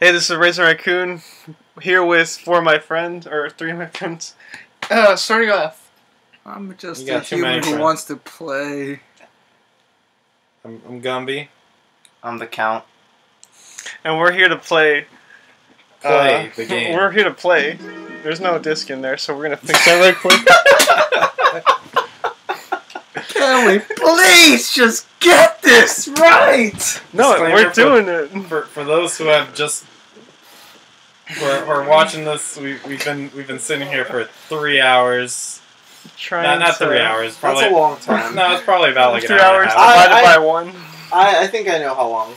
Hey, this is Razor Raccoon here with four of my friends, or three of my friends. Uh, starting off, I'm just You a got too many human who friends. wants to play. I'm, I'm Gumby. I'm the count. and we're here to play. Play uh, the game. We're here to play. There's no disc in there, so we're gonna fix that right quick. Can we please just get this right? No, Disclaimer we're for- doing it. For, for those who have just we're, who are watching this, we, we've been we've been sitting here for three hours. Trying Not, not to- three hours. That's Probably a long time. no, it's probably about like an three hour hours and. I- divided I- by one. I, I think I know how long.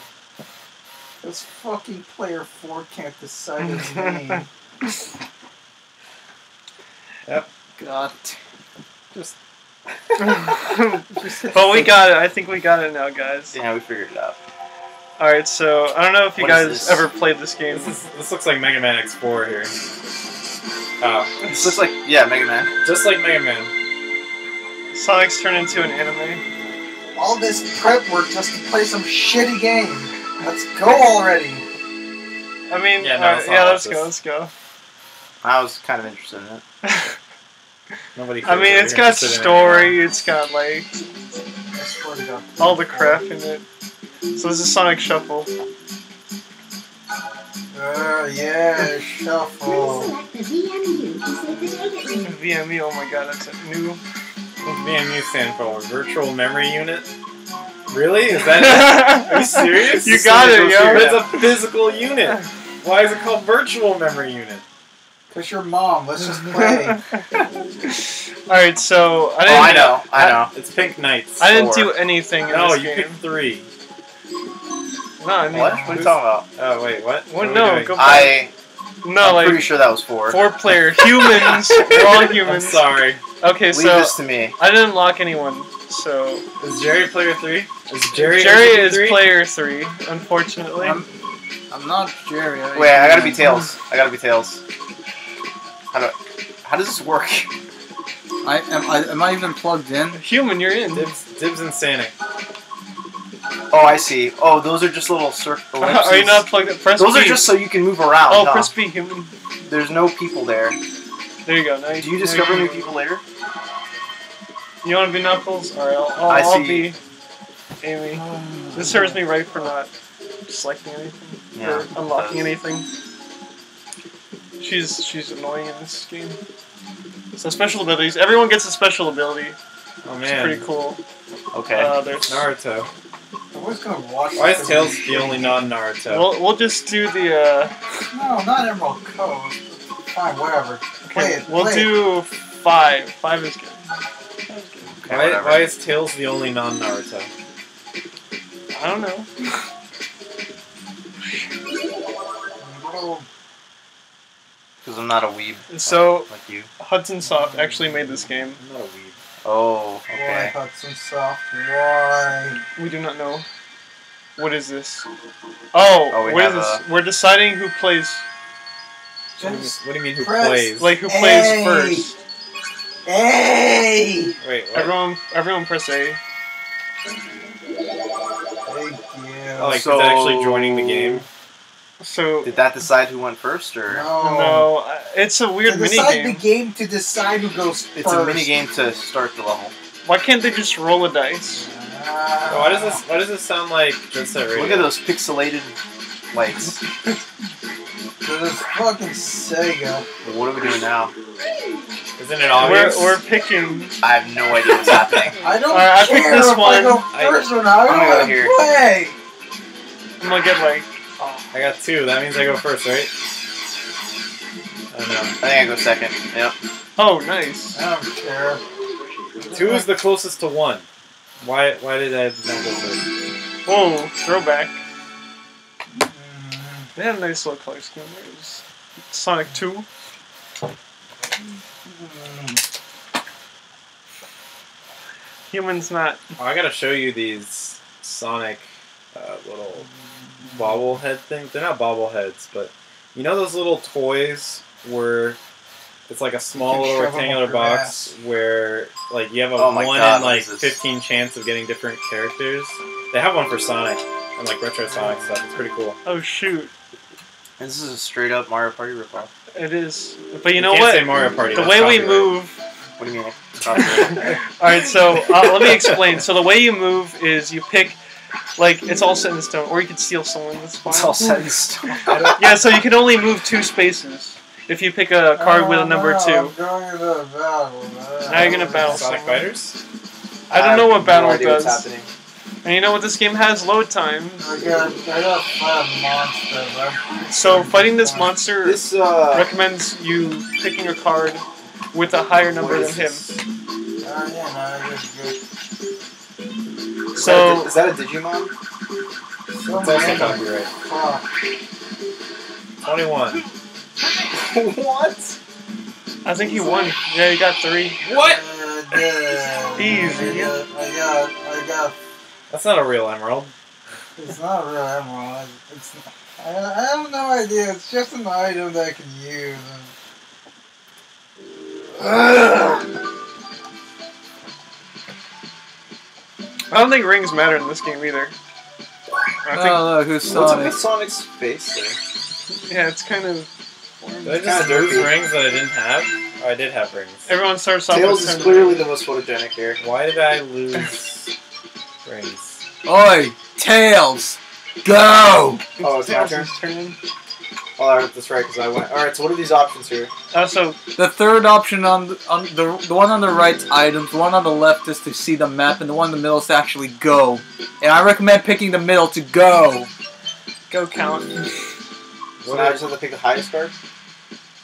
This fucking player four can't decide his name. Yep. God. Just but we got it. I think we got it now, guys. Yeah, we figured it out. All right, so I don't know if you What is guys this? ever played this game. this is this looks like Mega Man X4 here. Oh, This looks like yeah, Mega Man. just like Mega Man. Sonic's turned into an anime. All this prep work just to play some shitty game. Let's go already. I mean, Yeah, no, alright, let's not yeah, watch let's go, let's go. I was kind of interested in it. Nobody. I mean, it's got story. anymore. It's got like I swear to God. all the crap in it. So this is Sonic Shuffle. Uh, yeah, shuffle. Select the VMU to save the data link. Oh my god, that's a new. What's VMU stand for? Virtual Memory Unit. Really? Is that? Are you serious? You got it, But yo. it's a physical unit. Why is it called Virtual Memory Unit? Cause your mom. Let's just play. All right, so I Oh, didn't. oh, I know, I know. It's Pink Knights. I didn't do anything in No, this you game. picked three. No, I mean, What? What are you talking about? Oh wait, what? What? What are we No, doing? go back. I No, I'm like pretty sure that was four. four player humans. We're all I'm humans. sorry. Okay, Leave so this to me. I didn't lock anyone. So Is Jerry player three? Is Jerry Jerry player is three? player three, unfortunately. I'm, I'm not Jerry. I Wait, I gotta be Tails. I gotta be Tails. How do? How does this work? I am. I, am I even plugged in? Human, you're in. Dibs, Dibs and Sonic. Oh, I see. Oh, those are just little circles. Are you not plugged in? Press Those B. are just so you can move around. Oh, huh? press B, human. There's no people there. There you go. Now Do you now discover new people later? You want to be Knuckles? Alright, I'll, I'll, I I'll be Amy. This serves me right for not selecting anything Yeah, or unlocking anything. She's she's annoying in this game. So special abilities. Everyone gets a special ability. Oh It's man. pretty cool. Okay. Uh, there's. Naruto. I was gonna watch. Why is Tails the only non-Naruto? We'll, we'll just do the. Uh, No, not Emerald Coast. Fine, whatever. Okay, it. we'll play it. do five. Five is good. Okay, why, why is Tails the only non-Naruto? I don't know. Because I'm not a weeb So like you. Hudson Soft actually made this game. I'm not a weeb. Oh, Why okay. Hudson Soft? Why? We do not know. What is this? Oh, Oh, what is have this? We're deciding who plays, What do, you mean, do you mean who plays? like who plays first. Hey! Wait, what? Everyone, everyone, press A. Thank you. Oh, like So- who's actually joining the game? So Did that decide who went first, or no. no, uh, it's a weird to mini decide game. the game to decide who goes it's first. a mini game to start the level? Why can't they just roll a dice? Ah. Why does this? Why does this sound like Jet Set Radio? Look at those pixelated lights. This is fucking Sega. what are we doing now? Isn't it obvious? We're, we're picking. I have no idea what's happening. I don't Alright, I picked care this if one. I go I- first or not. I I'm gonna go don't here. play. I'm gonna get like. I got two. That means I go first, right? Oh I think I go second. Yep. Oh, nice. I don't care. Two is the closest to one. Why? Why did I not go first? Whoa, throwback. They had a nice little color scheme. There's Sonic 2. mm. Humans not. Oh, I gotta show you these Sonic uh, little bobblehead things. They're not bobbleheads, but you know those little toys where it's like a small little rectangular box ass. where like you have a Oh my one God, in like is 15 chance of getting different characters. They have one for Sonic and like retro Sonic stuff. It's pretty cool. Oh shoot. This is a straight up Mario Party ripoff. It is, but you know can't what? Say Mario Party. the that's way we move. What do you mean? All right, so uh, let me explain. So the way you move is you pick, like it's all set in stone, or you could steal someone. That's fine. it's all set in stone. Yeah, so you can only move two spaces if you pick a card with a number two. I'm going to battle. Now you're gonna battle Sonic. Fighters. I don't know what battle no idea does. What's happening. And you know what? This game has load time. I I got five monsters. I'm So fighting this monster This uh. recommends you picking a card with a higher number than him. Uh, yeah, no, good. Is So that a, is that a Digimon? It's also many. copyright. Fuck. Twenty-one. what? I think you won. Yeah, you got three. What? Uh, yeah. Easy. I got, I got, I got That's not a real emerald. It's not a real emerald. It's not, I, I have no idea. It's just an item that I can use. And, I don't think rings matter in this game either. I think oh look, who's What's up Sonic? with Sonic's face yeah, it's kind of. Did I just lose rings that I didn't have? Oh, I did have rings. Everyone starts off? Tails with is clearly rings. the most photogenic here. Why did I lose rings? Oi, Tails, go! Oh, it's my Tails' turn. Turn. Oh, alright, that's right, because I went. Alright, so what are these options here? Uh, so The third option on the, on the the one on the right's items, the one on the left is to see the map, and the one in the middle is to actually go. And I recommend picking the middle to go. go count. So now I just have to pick the highest card?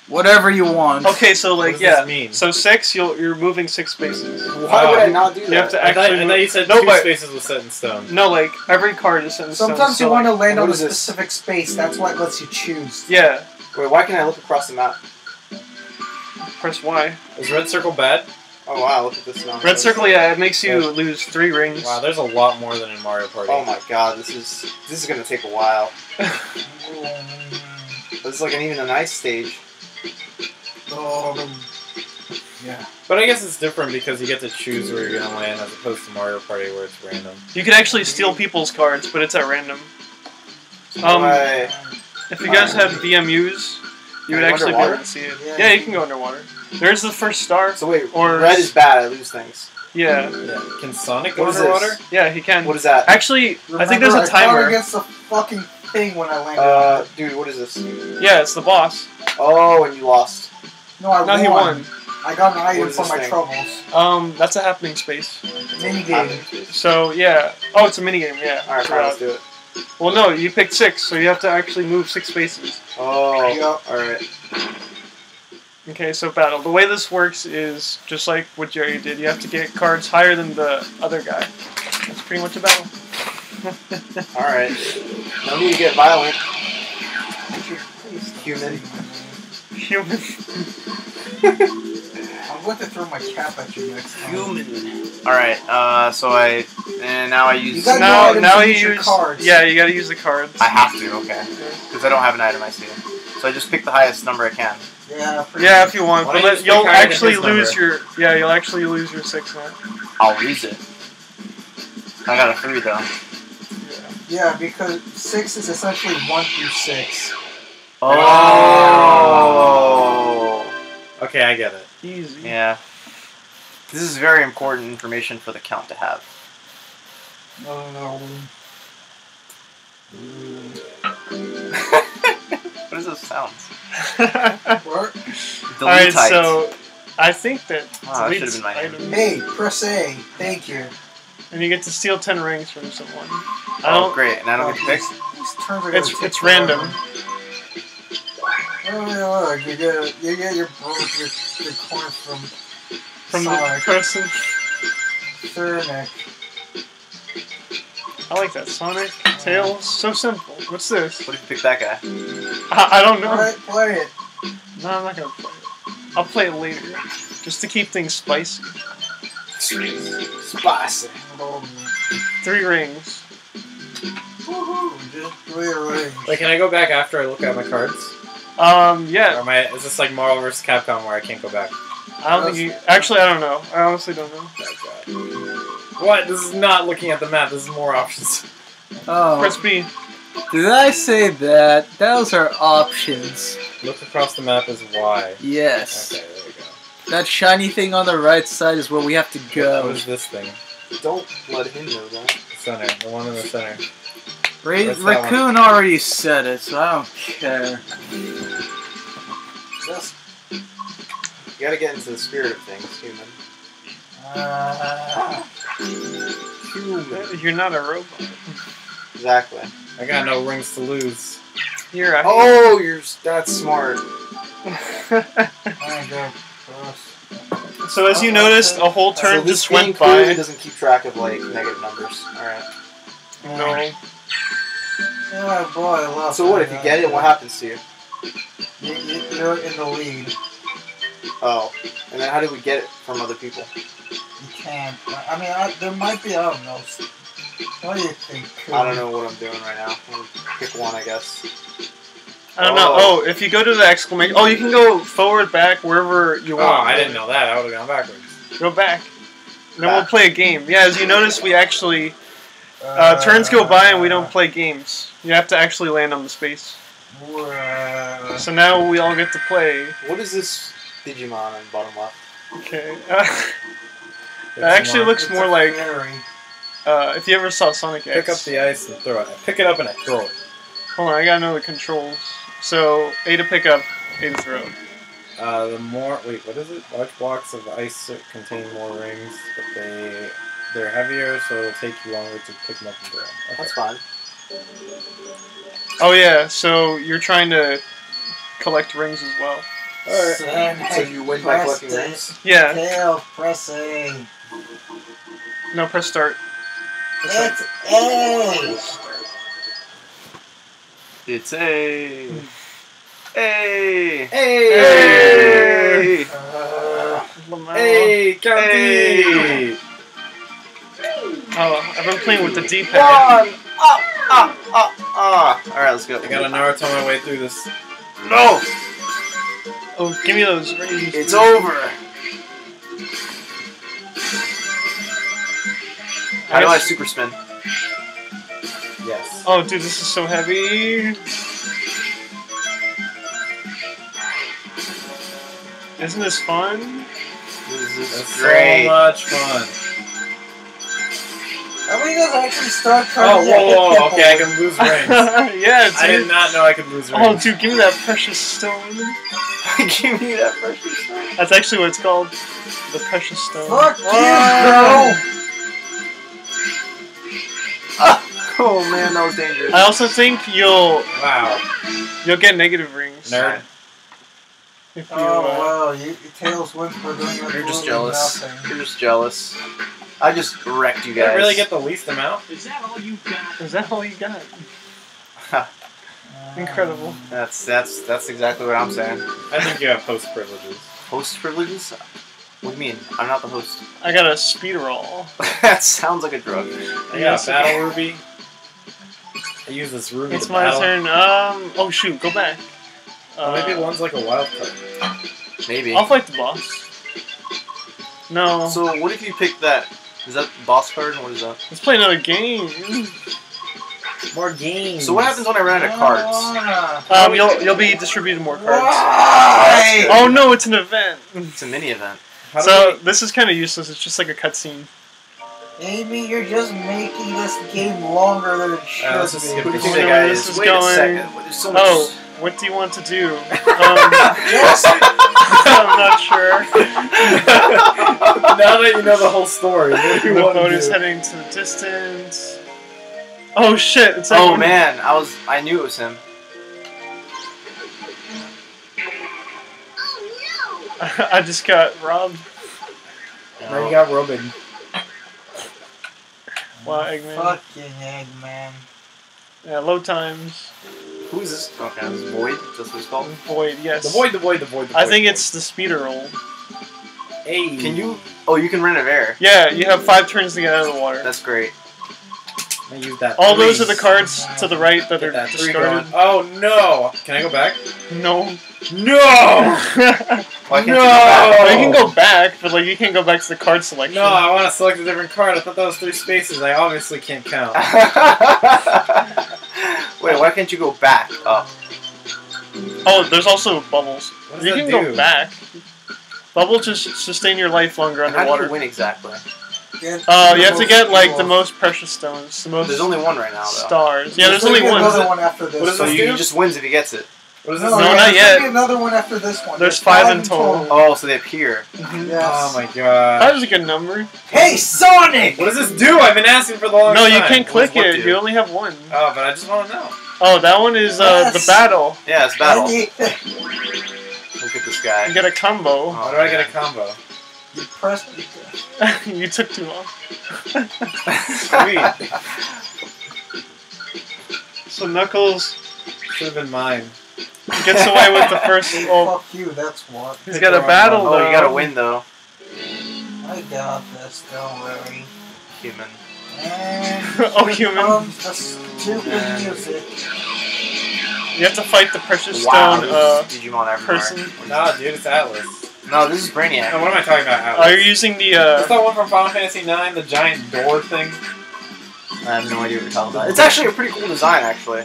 Whatever you want. Okay, so What like does yeah, this mean? so six, you'll you're moving six spaces. Why would I um, not do that? You have to I thought, actually. I thought you said no, two but spaces was set in stone. no, like every card is set in stone. Sometimes so, you want to land on a is this? specific space. That's why it lets you choose. Yeah, Wait, why can't I look across the map? press Y. Is red circle bad? Oh wow, look at this now. Red circle, yeah, it makes you lose three rings. Wow, there's a lot more than in Mario Party. Oh my god, this is this is gonna take a while. This is like an even a nice stage. Yeah. But I guess it's different because you get to choose where you're gonna land as opposed to Mario Party where it's random. You can actually steal people's cards, but it's at random. Um, Why- If you guys had VMUs, you would Can I go actually be able to see it. Yeah. Yeah, you can go underwater. There's the first star. so wait, Or- red is bad. I lose things. Yeah, Yeah. Can Sonic go What is underwater? this? yeah, he can. What is that? Actually, I think there's a Remember, I fought timer. against the fucking thing when I landed. Uh, dude, what is this? Yeah, it's the boss. Oh, and you lost. No, I No, won. he won. I got an item for my thing? troubles. Um, that's a happening space. Mini game. So yeah. Oh, it's a mini game. Yeah. All right, fine, let's do it. Well, no, you picked six, so you have to actually move six spaces. Oh, Yep. all right. Okay, so battle. The way this works is just like what Jerry did. You have to get cards higher than the other guy. That's pretty much a battle. All right. No need to get violent. Human. Human. I'm going to throw my cap at you next time. Human. All right. Uh, so I and now I use. got- now, items now you use your cards. Yeah, you gotta use the cards. I have to. Okay. Because I don't have an item. I see. So I just pick the highest number I can. Yeah. Yeah, if you want, Why but don't you let, just you'll pick higher than actually his lose number? your yeah, you'll actually lose your six now. I'll lose it. I got a three though. Yeah, because six is essentially one through six. Oh. Okay, I get it. Easy. Yeah. This is very important information for the count to have. No, no. what is those sounds? Alright, so I think that Ah, that deletes should've been my name. items, Hey, press A. Thank you. and you get to steal ten rings from someone. I oh, don't. great. And I don't get to pick? These, these It's it's random. forever. Oh, yeah, look, you get you get your your, your coin from From the Sonic. person. Thurnick. I like that. Sonic, Tails, so simple. What's this? What did you pick that guy? I, I don't know. Alright, play it. No, I'm not gonna play it. I'll play it later, just to keep things spicy. Spicy. Three rings. Woohoo! Just three rings. Wait, can I go back after I look at my cards? Um, Or yeah. am I? Is this like Marvel vs. Capcom where I can't go back? I don't think you. Actually, I don't know. I honestly don't know. Oh god. What? This is not looking at the map. This is more options. Oh. Press B. Did I say that? Those are options. Look across the map is Y. Yes. Okay, there we go. That shiny thing on the right side is where we have to What go. is this thing? Don't let him know that. Center. The one in the center. Ra- Where's one? Raccoon already said it, so I don't care. Just you gotta get into the spirit of things, human. Uh, You're not a robot. Exactly. I got no rings to lose. You're a. Oh, you're that's smart. so as you noticed, a whole turn so just went clearly by. doesn't keep track of like negative numbers. All right. No. Oh boy, I lost. So what if you get it? What happens to you? You, you, you're in the lead. Oh, and then how do we get it from other people? You can't. I mean, I, there might be. I don't know. What do you think? I don't know what I'm doing right now. I'm gonna pick one, I guess. I don't know. Oh. Oh, if you go to the exclamation. Oh, you can go forward, back, wherever you Oh, want. I didn't know that. I would have gone backwards. Go back. And then we'll play a game. Yeah, as you notice, we actually. Uh, turns go by and we don't play games. You have to actually land on the space. So now we all get to play. What is this Digimon on bottom left? Okay. Uh, that actually looks it's more like uh, if you ever saw Sonic X. Pick up the ice and throw it. Pick it up and I throw it. Hold on, I gotta know the controls. So A to pick up, A to throw. Uh, the more wait, what is it? Large blocks of ice contain more rings, but they they're heavier, so it'll take you longer to pick them up and throw them. Okay. That's fine. Oh yeah, so you're trying to collect rings as well. Alright. Sonic, So you win by press collecting rings? Yeah. Tail, press A. No, press start. It's A. It's a. Hey! Hey! Uh, Lamau. Hey, County! Hey! Oh, I've been playing with the D-pad. One! Ah! Ah! Ah! Ah! Alright, let's go. I gotta Naruto my way through this. No! Oh, give me those rings. It's over! How do I super spin? Yes. Oh, dude, this is so heavy. Isn't this fun? This is That's great. so much fun. How many actually start trying Oh, to whoa, whoa, okay, I can lose rings. yeah, I did not know I could lose rings. Oh, dude, give me that precious stone. Give me that precious stone. That's actually what it's called. The precious stone. Fuck you, Wow. bro! Oh man, that was dangerous. I also think you'll Wow. you'll get negative rings. Nerd. If you, Oh uh, wow, you, you Tails wins for doing You're absolutely just jealous. nothing. You're just jealous. I just wrecked you Did I really get the least amount? Is that all you got? Is that all you got? Incredible. That's that's that's exactly what I'm saying. I think you have host privileges. Host privileges? What do you mean? I'm not the host. I got a speed roll. that sounds like a drug. I got a battle ruby. I use this ruby It's to my battle. turn. Um. Oh shoot, go back. Maybe Uh, one's like a wild card. Maybe. I'll fight the boss. No. So what if you pick that? Is that boss card? or What is that? Let's play another game. More games. So what happens when I run out of cards? Um, you'll you'll be distributed more cards. Why? Oh no, it's an event. It's a mini event. How do So this is kind of useless. It's just like a cutscene. Amy, you're just making this game longer than it should let's just be. skip Who do you this think wonder where this is? is Wait going. a second. There's so much. Oh, what do you want to do? Um, I'm not sure. now that you know the whole story, what do you The want boat to is do? heading to the distance. Oh shit! It's like Oh man, I was. I knew it was him. Oh no! I just got robbed. Now you got Robin. Wow, Eggman. Fucking Eggman. Yeah, low times. Who is this? Okay, this is Void. That's what it's called. Void, yes. The void, the void, the void. The I void, think the it's the speeder roll. Hey. Can you? Oh, you can run out of air. Yeah, you have five turns to get out of the water. That's great. I use that. All three. those are the cards to the right that Get are that three discarded. going. Oh no! Can I go back? No. No! Why can't No! you go back? Well, you can go back, but like you can't go back to the card selection. No, I want to select a different card. I thought that was three spaces. I obviously can't count. Wait, why can't you go back up? Oh, there's also bubbles. What does You that can do? go back. Bubble just sustain your life longer underwater. How do underwater. you win exactly? Get Uh, you have to get like the most precious stones, the most There's only one right now, though. stars. Yeah, there's gonna only one. Another one after this. What does So this you, do? he just wins if he gets it. What is No, this? No, yeah, not yet. another one after this one. There's five in total. Oh, so they appear. Yes. Oh my god. That was a good number. Hey, Sonic! What does this do? I've been asking for the longest No, you can't click it. do? You only have one. Oh, but I just want to know. Oh, that one is uh, the battle. Yeah, it's battle. Look at this guy. You get a combo. How do I get a combo? You pressed you took too long. Sweet. So Knuckles Should have been mine. gets away with the first. Oh, Fuck you, that's what. he's got a battle Oh, though. you gotta win though, I got this, don't worry. human. And Oh, human. comes the stupid Yeah. music. You have to fight the precious Wow, stone uh, this is Digimon everywhere. person. Nah, dude, it's Atlas. No, this is Brainiac. No, what am I talking about, Oh, Atlas? you're using the That's uh, that one from Final Fantasy IX, the giant door thing. I have no idea what you're talking about. It's actually a pretty cool design, actually.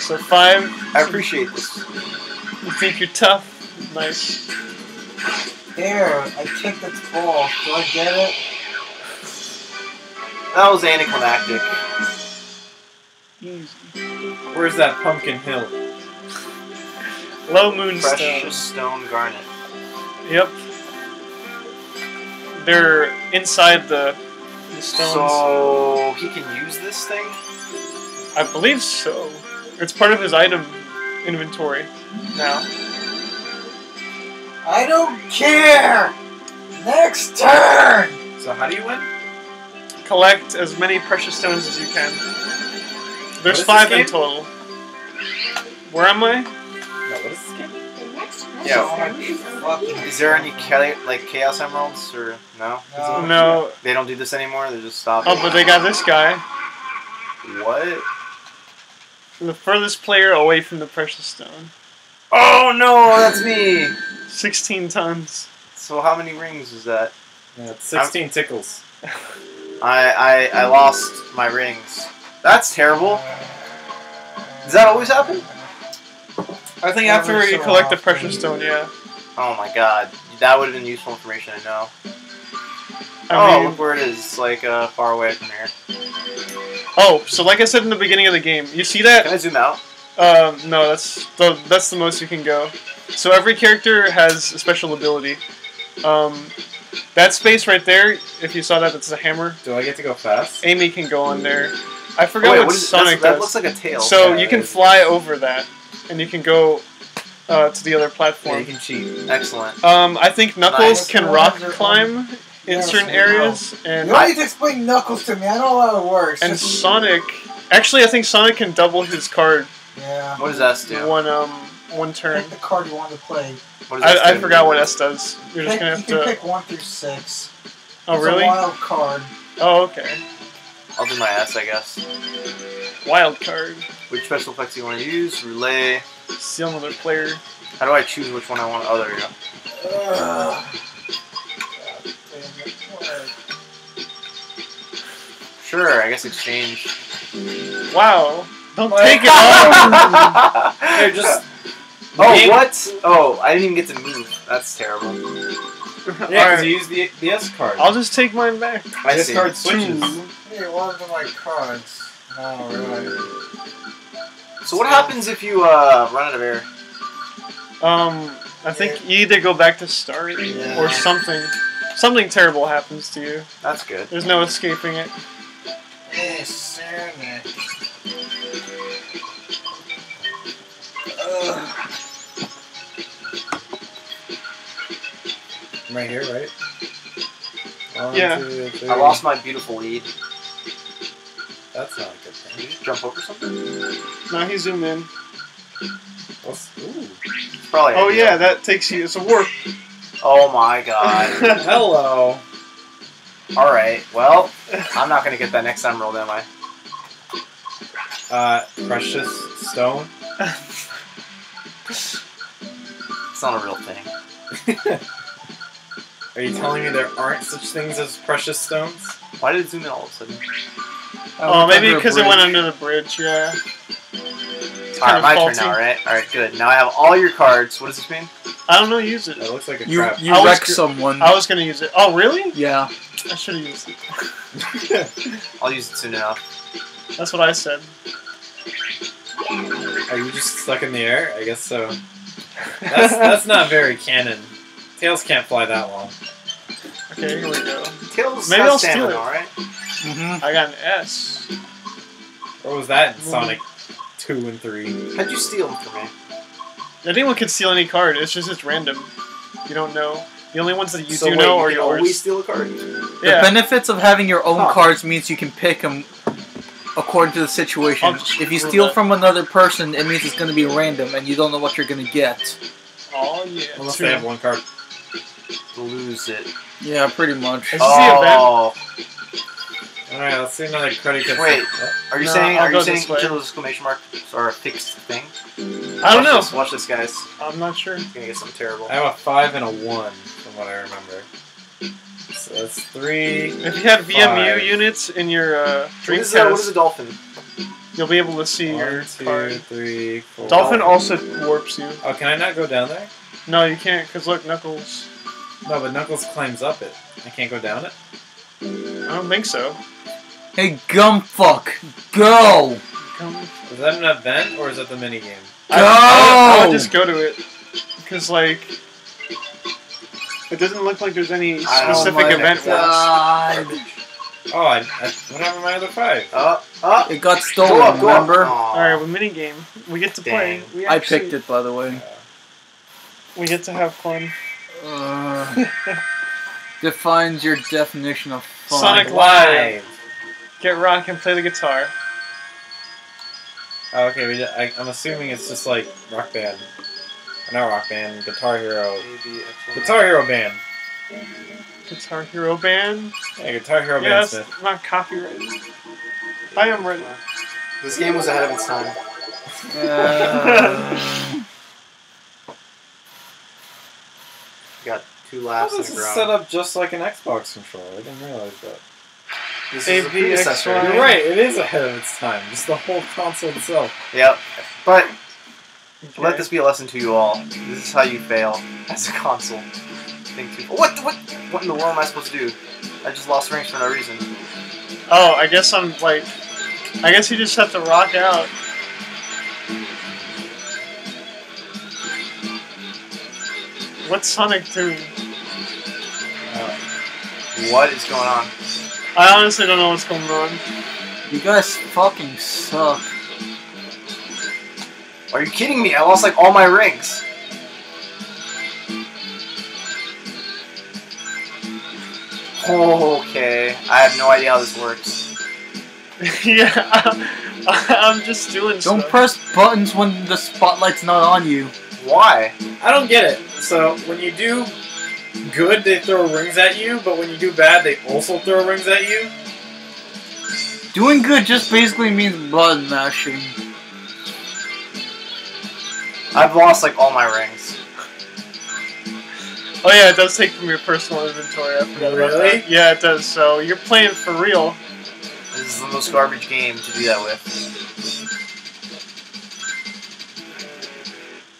so five. I appreciate this. You think you're tough? Nice. Here, I kicked its ball. Do I get it? That was anticlimactic. Easy. Where's that pumpkin hill? Low moonstone. Precious stone garnet. Yep. They're inside the the stones. So he can use this thing. I believe so. It's part of his item inventory now. I don't care! Next turn! So how do you win? Collect as many precious stones as you can. There's five in total. Where am I? No, what is this game? The next Yeah. is there any like chaos emeralds or no? No. No. They don't do this anymore. They just stop. Oh, but they got this guy. What? The furthest player away from the precious stone. Oh no, that's me. 16 tons. So how many rings is that? Yeah, it's 16 tickles. I I I lost my rings. That's terrible. Does that always happen? I think Every after you so collect the often. precious stone, yeah. Oh my god, that would have been useful information to know. I oh, mean, look where it is. It's like uh, far away from here. oh, so like I said in the beginning of the game, you see that? Can I zoom out? Um, no, that's the that's the most you can go. So every character has a special ability. Um, that space right there, if you saw that, that's a hammer. Do I get to go fast? Amy can go on there. I forgot Oh, wait, what, what is, Sonic that's- that looks like a tail. so Yeah, you can fly over that, and you can go uh, to the other Yeah, platform. you can cheat. Excellent. Um, I think Knuckles Nice. can rock climb in Yes, certain we know. areas, and You don't need to explain Knuckles to me. I don't know how it works. and Just- Sonic. Actually, I think Sonic can double his card Yeah. What does S do? one um one turn. Pick the card you want to play. What does S I, I do? I forgot what S does. You're just gonna have you have can to. pick one through six. Oh It's really? A wild card. Oh okay. I'll do my ass, I guess. Wild card. Which special effects do you want to use? Relay. Another player. How do I choose which one I want? Oh, there we go. Ugh. God damn it. What? Sure, I guess exchange. Wow. Don't take it off. oh, Here, just. Oh, game- what? Oh, I didn't even get to move. That's terrible. Yeah, because Alright, you use the, the S card. I'll just take mine back. I this see. card switches. Two. Hey, what are my cards? No, really. So what happens if you uh, run out of air? Um, I think you either go back to start Yeah. or something. Something terrible happens to you. That's good. There's no escaping it. Hey, Sonic. Right here, right? One, Yeah. two, three. I lost my beautiful lead. That's not a good Did thing. you just jump over something? Now he zoomed in. What's, ooh. It's probably. Oh yeah, that takes you. It's a warp. Oh my god. Hello. All right. Well, I'm not gonna get that next emerald, am I? Uh, precious stone. It's not a real thing. Are you telling me there aren't such things as precious stones? Why did it zoom in all of a sudden? Oh, oh maybe because it went under the bridge. Yeah. Alright, my turn now, right? Alright, good. Now I have all your cards. What does this mean? I don't know. Use it. That looks like a You trap. you I was wreck go- someone. I was gonna use it. Oh, really? yeah. I should have used it. I'll use it soon enough. That's what I said. Are you just stuck in the air? I guess so. That's that's not very canon. Tails can't fly that long. Okay, here we go. Tails Maybe I'll steal it. alright? hmm I got an S. Or was that in Sonic two and three? How'd you steal them from me? Anyone can steal any card. It's just it's random. You don't know. The only ones that you so do wait, know you are can yours. always steal a card? The yeah. benefits of having your own Huh. cards means you can pick them according to the situation. If you steal that. from another person, it means it's going to be random and you don't know what you're going to get. Oh yeah. Unless two. they have one card. Lose it. Yeah, pretty much. Is this the event? Oh, Alright, let's see another credit card. Wait. Are you No, saying I'll are you saying this way. each of those exclamation marks are a fixed thing? I don't Watch know. This, watch this, guys. I'm not sure. It's gonna get something terrible. I have a five and a one, from what I remember. So that's three. If you had VMU Five. units in your uh, What is, that? what is a dolphin? you'll be able to see your two, card. three, four. Dolphin also warps you. Oh, can I not go down there? No, you can't, because look, Knuckles. No, but Knuckles climbs up it. I can't go down it. I don't think so. Hey, Gumfuck, go! Is that an event or is that the mini game? I, I, I Go! would just go to it. Because, like, it doesn't look like there's any I don't specific my event ones. God. Oh, I, I, what happened to my other five? Uh, uh, It got go stolen, up, go remember? Alright, well, mini game. We get to play. Dang. We I picked it, by the way. We get to have fun. Uh, defines your definition of fun. Sonic Live. Get rock and play the guitar. Oh, okay, we, I, I'm assuming it's just like Rock Band. Or not Rock Band, Guitar Hero. Guitar Hero Band. Guitar Hero Band. Yeah, Guitar Hero Yeah, Band that's Smith. not copyrighted. I am ready. This game was ahead of its time. Uh, Got two How laughs in this the is set up just like an Xbox controller. I didn't realize that. This is a ABXY. predecessor. You're right, it is ahead of its time. Just the whole console itself. Yep. But Okay. let this be a lesson to you all. This is how you fail as a console. Think too. What? What? What in the world am I supposed to do? I just lost rings for no reason. Oh, I guess I'm like. I guess you just have to rock out. What's Sonic doing? Uh, What is going on? I honestly don't know what's going on. you guys fucking suck. Are you kidding me? I lost like all my rings. Okay, I have no idea how this works. yeah, I'm, I'm just doing Don't stuff. press buttons when the spotlight's not on you. Why? I don't get it. So when you do good, they throw rings at you, but when you do bad, they also throw rings at you. Doing good just basically means blood mashing. I've lost like all my rings. Oh yeah, it does take from your personal inventory. I forgot about Really? that. Yeah, it does. So you're playing for real. This is the most garbage game to do that with.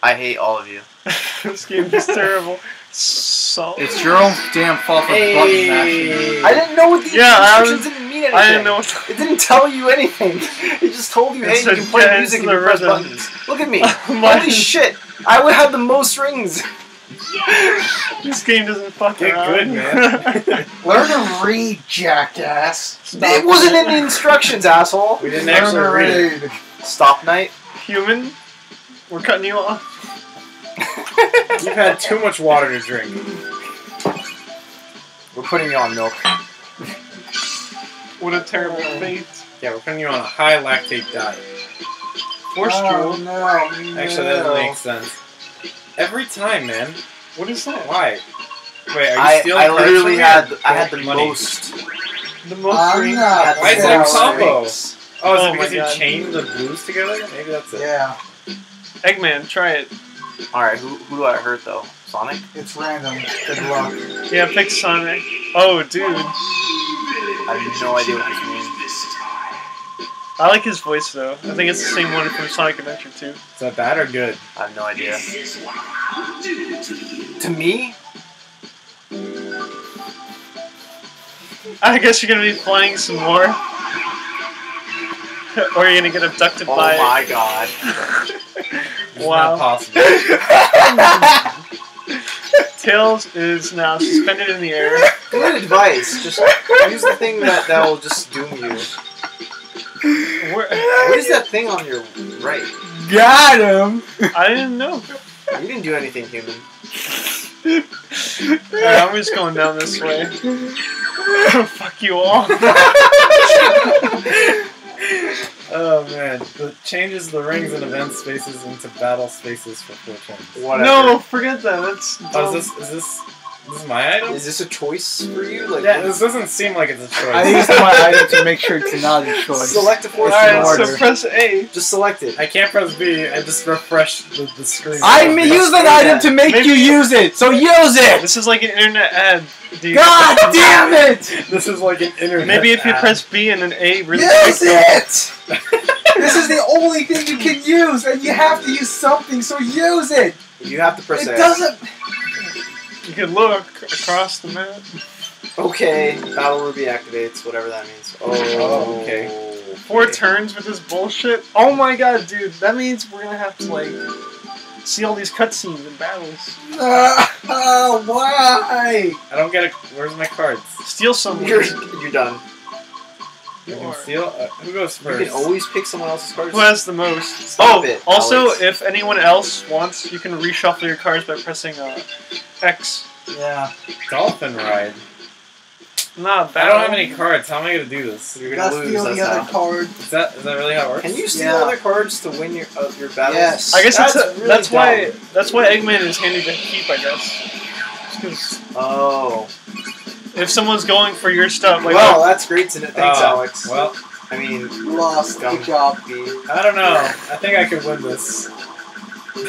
I hate all of you. this game is terrible. So It's your own damn fault for button mashing. I didn't know what the Yeah, instructions was- didn't mean anything. I didn't know. What It didn't tell you anything. It just told you, It hey, you can play music and you press rhythm. buttons. Look at me. Holy shit! I would have the most rings. this game doesn't fuck Get around. good, man. Learn to read, jackass. It wasn't in the instructions, asshole. we didn't Learn actually to read read. Stop night. Human, we're cutting you off. You've had too much water to drink. We're putting you on milk. What a terrible oh. fate. Yeah, we're putting you on a high lactate diet. Force Oh, jewel. no. Actually, that doesn't make sense. Every time, man. What is that? Why? Wait, are you I, stealing I cards literally had or I had the money? most. The most I'm rings. not Why is the there a most sorry. combo? rings. Oh, is Oh it because you God. chained the blues together? Maybe that's it. Yeah, Eggman, try it. All right, who, who do I hurt though? Sonic. it's random. Good luck. Yeah, pick Sonic. Oh, dude. I have no idea what this means. I like his voice though. I think it's the same one from Sonic Adventure 2. Is that bad or good? I have no idea. To me, I guess you're gonna be playing some more. or you're gonna get abducted oh by. my god. It's Wow. not possible. Tails is now suspended in the air. Good advice. Just use the thing that that will just doom you. Where- What is that thing on your right? Got him. I didn't know. You didn't do anything human. Alright, I'm just going down this way. Fuck you all. Oh man, the changes the rings and event spaces into battle spaces for four fortunes. Whatever. No, forget that. That's Oh, dumb. is this is this this is my item? Is this a choice for you? Like, Yeah, this doesn't seem like it's a choice. I used my item to make sure it's not a choice. select a force Alright, in order. so press A. Just select it. I can't press B. I just refresh the, the screen. I may use an item to make Maybe- you use it, so use it. This is like an internet ad. dude. God damn it! This is like an internet. Maybe if you ad. press B and then A really Use quick. it. this is the only thing you can use, and you have to use something, so use it. You have to press It X. doesn't. You could look across the map. Okay, Battle Ruby activates, whatever that means. Oh, Oh, okay. Four turns with this bullshit. Oh my god, dude. That means we're gonna have to like see all these cutscenes and battles. Uh, why? I don't get it. Where's my cards? Steal some. You're, you're done. You can are. steal. Uh, who goes You can always pick someone else's cards. Who has the most? Stop oh, it, also, Alex. if anyone else wants, you can reshuffle your cards by pressing uh, X. Yeah. Dolphin ride. Nah, I don't have any cards. How am I gonna do this? You're You gonna gotta lose. steal the That's other how. card. Is that is that really how it works? Can you steal Yeah. other cards to win your uh, your battles? Yes. I guess That's that's, really that's why that's why Eggman is handy to keep. I guess. Oh. If someone's going for your stuff, like well, that's great to know. Thanks, Uh, Alex. Well, I mean, lost. Dumb. Good job. B. I don't know. I think I could win this.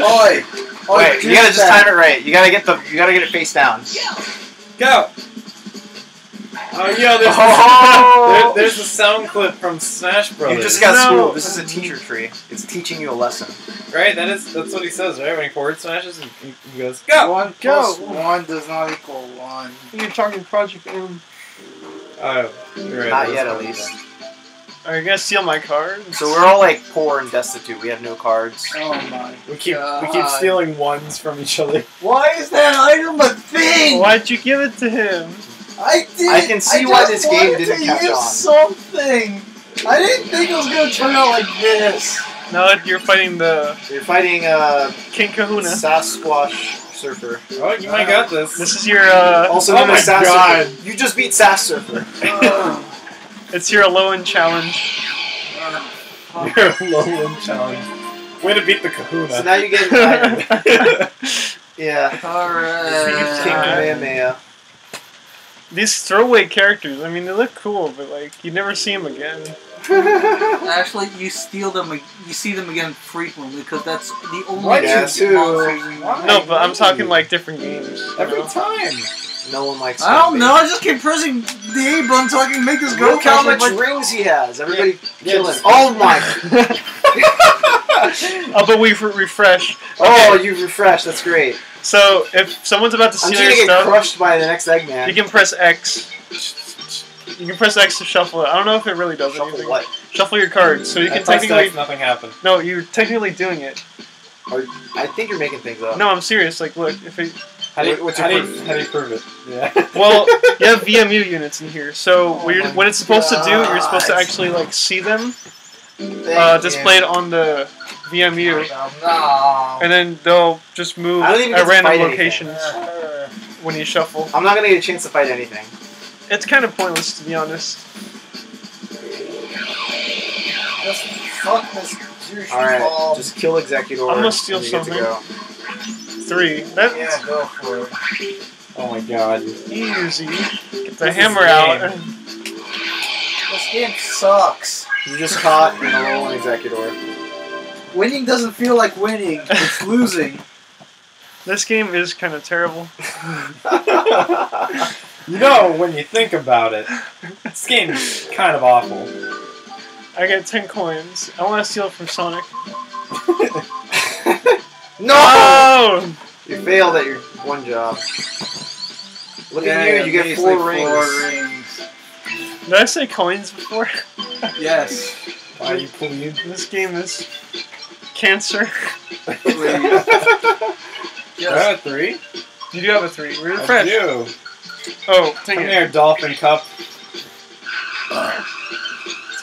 Oi. Oi, Wait, you gotta just time it right. You gotta get the you gotta get it face down. Go. Oh, yeah, there's, Oh. there, there's a sound clip from Smash Brothers. You just got No. schooled. This is a teacher tree. It's teaching you a lesson. right. That is that's what he says, right? When he forward smashes, and he, he goes, "Go." One Go. plus one does not equal one. you're talking Project M. Oh, right. Not yet, is at least. Are you gonna steal my cards? So we're all like poor and destitute. We have no cards. Oh my. We keep we keep stealing ones from each other. Why is that item a thing? Why'd you give it to him? I did. I can see why just this game wanted didn't to catch use on. something. I didn't think it was gonna turn out like this. Now you're fighting the You're fighting uh, King Kahuna. Sasquatch Surfer. Oh, you might got this. This is your uh, Also Oh known my as Sass God. Surfer. You just beat Sass Surfer. it's your Alolan challenge. You're a Lowland challenge. Way to beat the Kahuna. So now you get an item. Yeah. King Alright. Kamehameha. These throwaway characters, I mean, they look cool, but like you never see them again. Actually, you steal them. You see them again frequently because that's the only What? two Yeah, too. monsters Why? No, but I'm talking like different games. Every know? time. No one likes I don't him, know. I just keep pressing the A button so I can make this go Look how much rings he has. Everybody Yeah, kill him. Oh my! oh, but we re- refresh. Oh, you refresh. That's great. So if someone's about to I'm steal just your gonna get stuff, crushed by the next Eggman. you can press X. You can press X to shuffle it. I don't know if it really does Shuffle anything. what? Shuffle your cards, so you I can technically. X, nothing happened. No, you're technically doing it. I think you're making things up. No, I'm serious. Like, look, if it. How do you, What's how do you, how do you prove it? Yeah. Well, you have VMU units in here, so Oh what, what it's supposed to do, you're supposed to actually like see them uh, displayed on the VMU, No. and then they'll just move I don't even get at to random fight anything. locations when you shuffle. I'm not gonna get a chance to fight anything. It's kind of pointless to be honest. Just fuck this douche All right, ball. just kill Executor. I'm gonna steal and to something. go. Three. That's yeah, go for it. Oh my god. easy. Get the This hammer out. This game sucks. You just caught an Alolan Executor. Winning doesn't feel like winning. It's losing. This game is kind of terrible. You know, when you think about it, this game is kind of awful. I got 10 coins. I want to steal it from Sonic. No! You failed at your one job. Look Yeah, at you, you get basically four rings. Four rings. Did I say coins before? Yes. Why are you plebe? This game is cancer. Please. Do I have a three? You do have a three. We're I fresh. do. Oh, take Come it. here, Dolphin Cup.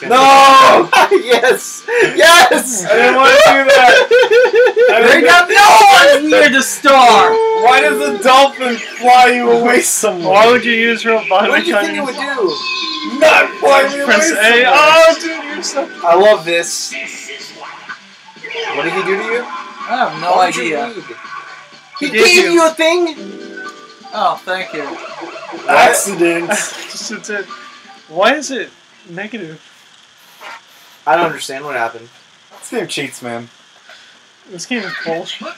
It's gonna No! yes! Yes! I didn't want to do that. I They got no one near the star. Why does the dolphin fly you away somewhere? Why would you use robotic What did you think it would do? not fly me away Press somewhere? Oh, dude, you're so. I love this. What did he do to you? I have no What idea. He He gave gave you- you a thing? Oh, thank you. Accident. Just a. Why is it negative? I don't understand what happened. This game cheats, man. This game is bullshit.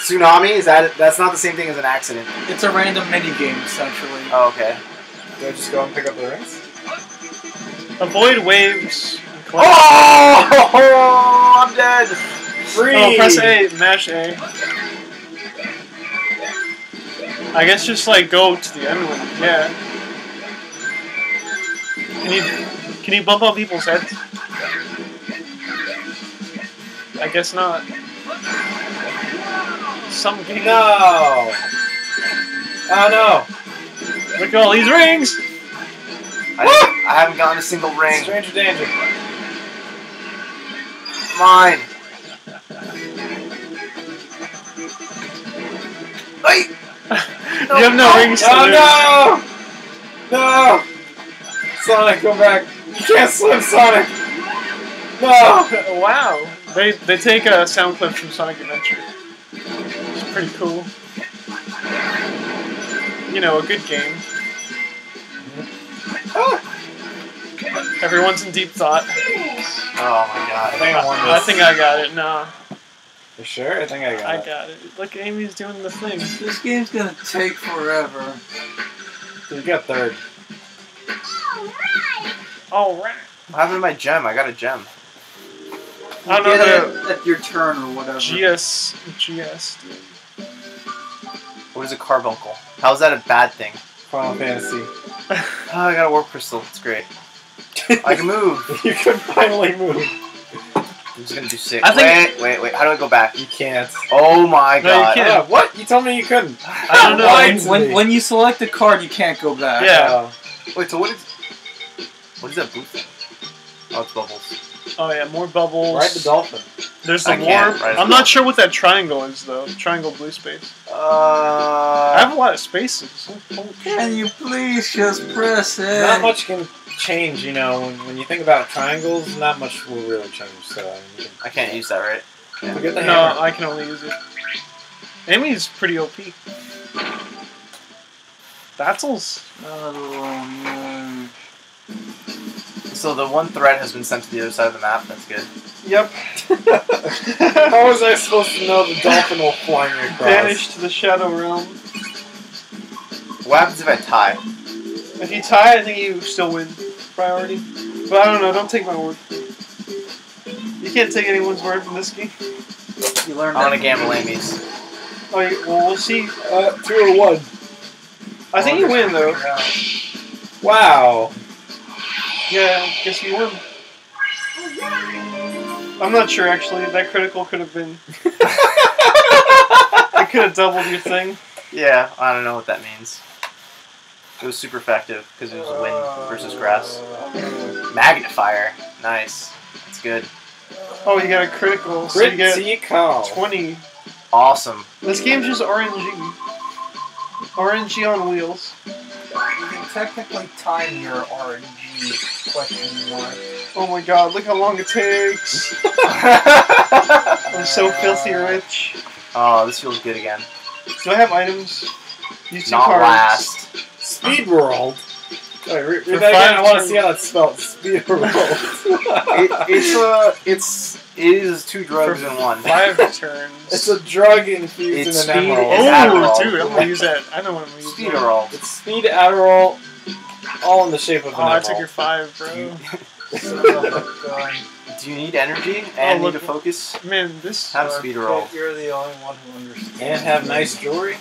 Tsunami? Is that that's not the same thing as an accident? It's a random mini game essentially. Oh, okay. Do I just go and pick up the rings? Avoid waves. Oh, I'm dead. Oh, Free! Oh, press A, mash A. I guess just like go to the end one. Yeah. Can you can you bump on people's heads? I guess not. Some game. No! Oh no! Look at all these rings. I, I haven't gotten a single ring. Stranger danger. Mine. Wait. you have no rings. to oh, lose. Oh no! No! Sonic, go back. You can't swim, Sonic! No! wow. They they take a sound clip from Sonic Adventure. It's pretty cool. You know, a good game. Ah. Everyone's in deep thought. Oh my god. I god. think I won this. I think I got it. Nah, You sure? I think I got I it. I got it. Look, Amy's doing the thing. This game's gonna take forever. You got third. All right. What happened to my gem? I got a gem. I don't know Get it at your turn or whatever. GS GS. Dude. What is a carbuncle? How is that a bad thing? Final Fantasy. Oh, I got a warp crystal. It's great. I can move. you can finally move. I'm just gonna do six. I think- wait, wait, wait. How do I go back? You can't. Oh my No, you can't. Uh, what? You told me you couldn't. I don't know. When, when, when you select a card, you can't go back. Yeah. Oh. Wait, so what is what is that blue thing? Oh, it's bubbles. Oh yeah, more bubbles. Ride the dolphin. There's the I can't ride I'm well. not sure what that triangle is though. Triangle blue space. Uh, I have a lot of spaces. Can you please just press it? Not much can change, you know. When, when you think about triangles, not much will really change. So I mean, can I can't use that, right? forget the No, hammer. I can only use it. Amy's pretty OP. Battles. Oh, no. So the one thread has been sent to the other side of the map. That's good. Yep. How was I supposed to know the dolphin will fly me across? Vanish to the Shadow Realm. What happens if I tie? If you tie, I think you still win priority. But I don't know. Don't take my word. You can't take anyone's word from this game. You learned I that. want to gamble Amy's. Oh, you- well, we'll see. Uh, two or one. I think you win though. Wow. Yeah, I guess you win. I'm not sure actually. That critical could have been. it could have doubled your thing. Yeah, I don't know what that means. It was super effective because it was wind versus grass. Magnifier, nice. That's good. Oh, you got a critical, so you get Critical. 20. Awesome. This game's just RNG. RNG on wheels. You can technically time your RNG question mark. Oh my god, look how long it takes. I'm so filthy rich. oh, this feels good again. Do I have items? Use two Not cards. last. Speed World. Wait, read, read that again. I want to see how that's spelled. Speed roll. It, it's uh, it's it is two drugs in one. Five turns. it's a drug infused It's in an speed- emerald. it's oh, Adderall. dude, I'm gonna use that. I know what I'm gonna use. Speed now. roll. It's speed Adderall, all in the shape of an Oh, I emerald. took your five, bro. Oh, God. Do you need energy and Oh, look- need to focus? Man, this. Have speed roll. You're the only one who understands. and have nice jewelry.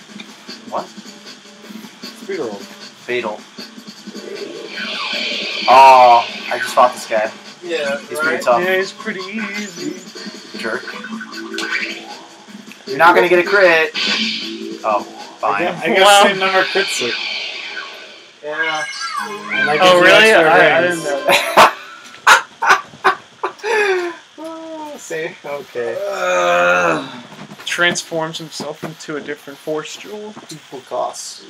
What? Speed roll. Fatal. Oh, I just fought this guy. Yeah, He's right? pretty tough. Yeah, it's pretty easy. Jerk. You're not gonna get a crit. Oh, fine. I got Wow. the same number of crits. It. Yeah. And I Oh, really? extra I, I didn't know that. Oh, See, okay. Uh, Transforms himself into a different force jewel. Equal costs.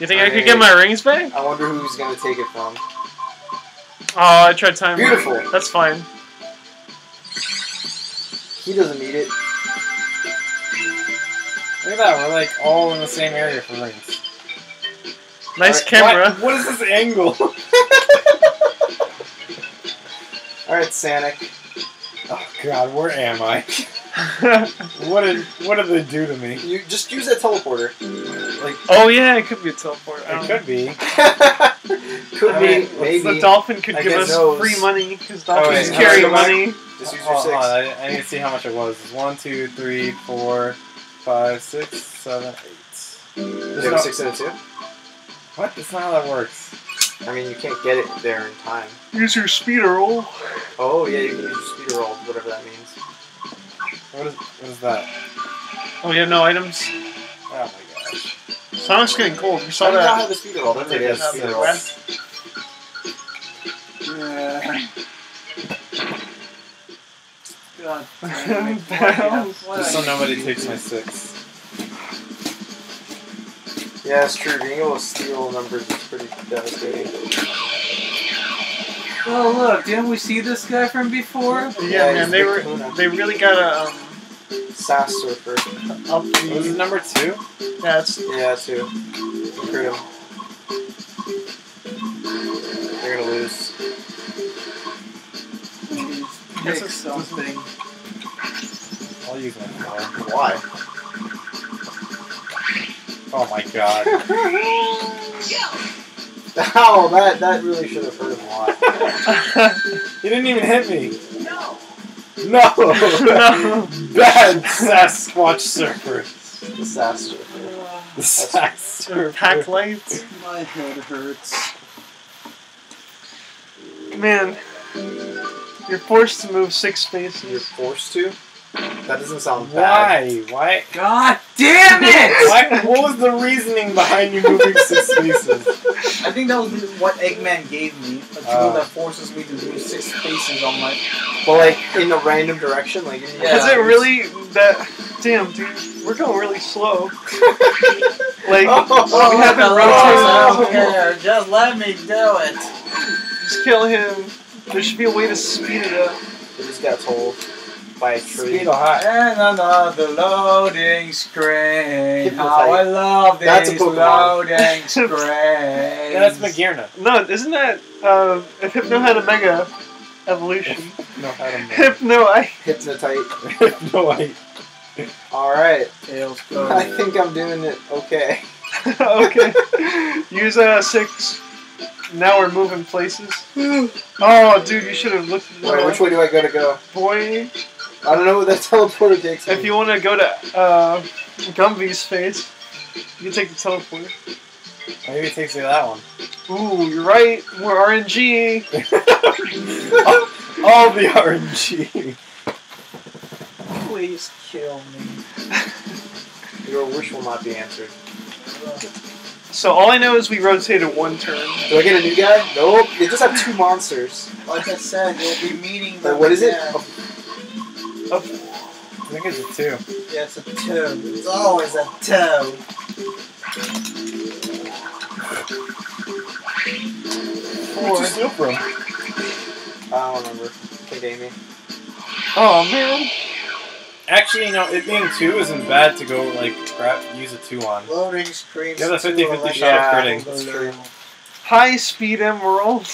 You think I could get my rings back? I wonder who's gonna take it from. Oh, I tried time. Beautiful. That's fine. He doesn't need it. Look at that. We're like all in the same area for rings. Nice Alright, camera. What, what is this angle? Alright, Sanic. oh God, where am I? What did What did they do to me? You just use that teleporter. Like oh yeah, it could be a teleport. I It don't could be. Could I be, mean, know. maybe. The dolphin could I give us those- free money because Oh, dolphins wait, carry how money. Just use your Hold six. on, I, I need to see how much it was. It's one, two, three, four, five, six, seven, eight. You There's have no- a six and a two? What? That's not how that works. I mean, you can't get it there in time. Use your speeder roll. Oh, yeah, you can use your speeder roll, whatever that means. What is What is that? Oh, you have no items. Oh my gosh. Sonic's getting cold. You saw I do not have the speeder roll. That's It it. is Speeder roll. yeah. God. Just so nobody takes my six. Yeah, it's true. Being able to steal numbers is pretty devastating. Oh look, didn't we see this guy from before? Yeah, Yeah, man, they were Kahuna. they really got a um Sass Surfer. up Was it number two? yeah, it's Yeah, too. Recruit him. They're gonna lose. Guess Pick something. I'll use my four. Why? Oh my god. Ow, oh, that, that really should have hurt him a lot. he didn't even hit me. No. No. no. Bad Sasquatch surfer. The Sass Surfer. The Sass surfer. Pack lights. My head hurts. Man, you're forced to move six spaces. You're forced to? That doesn't sound bad. Why? Why? God damn it! Why? What was the reasoning behind you moving six spaces? I think that was what Eggman gave me. A tool Oh. that forces me to move six spaces on my. Well, like, in a random direction? Like, Yeah. Is it really that? Damn, dude, we're going really slow. Like Oh, we haven't I don't oh, rotated. Just let me do it. Just kill him. There should be a way to speed it up. It just got told by a tree. Speed high? And another loading screen. How I love That's a these loading screens. Yeah, that's Magirna. No, isn't that uh, if Hypno had a Mega evolution? No, I don't know. Hypno, I Hypnotite. no, I. Alright. I think I'm doing it okay. okay. Use a six. Now we're moving places. Oh, dude, you should have looked. Wait, which way do I gotta go? Boy, I don't know where that teleporter takes me. if you want to go to uh, Gumby's face, you can take the teleporter. Maybe it takes me to that one. Ooh, you're right. We're RNG. All the RNG. Please kill me. Your wish will not be answered. So all I know is we rotated one turn. Do I get a new guy? Nope. They just have two monsters. Like I said, we'll be meeting them Wait, what is it? again. Oh, I think it's a two. Yeah, it's a two. It's always a two. Where'd you steal from? I don't remember. Can game me. Oh man. Actually, you know, it being two isn't bad to go like grab, use a two on. Loading screens. You have a to 50-50 elect- shot of critting. that's true. High speed emerald.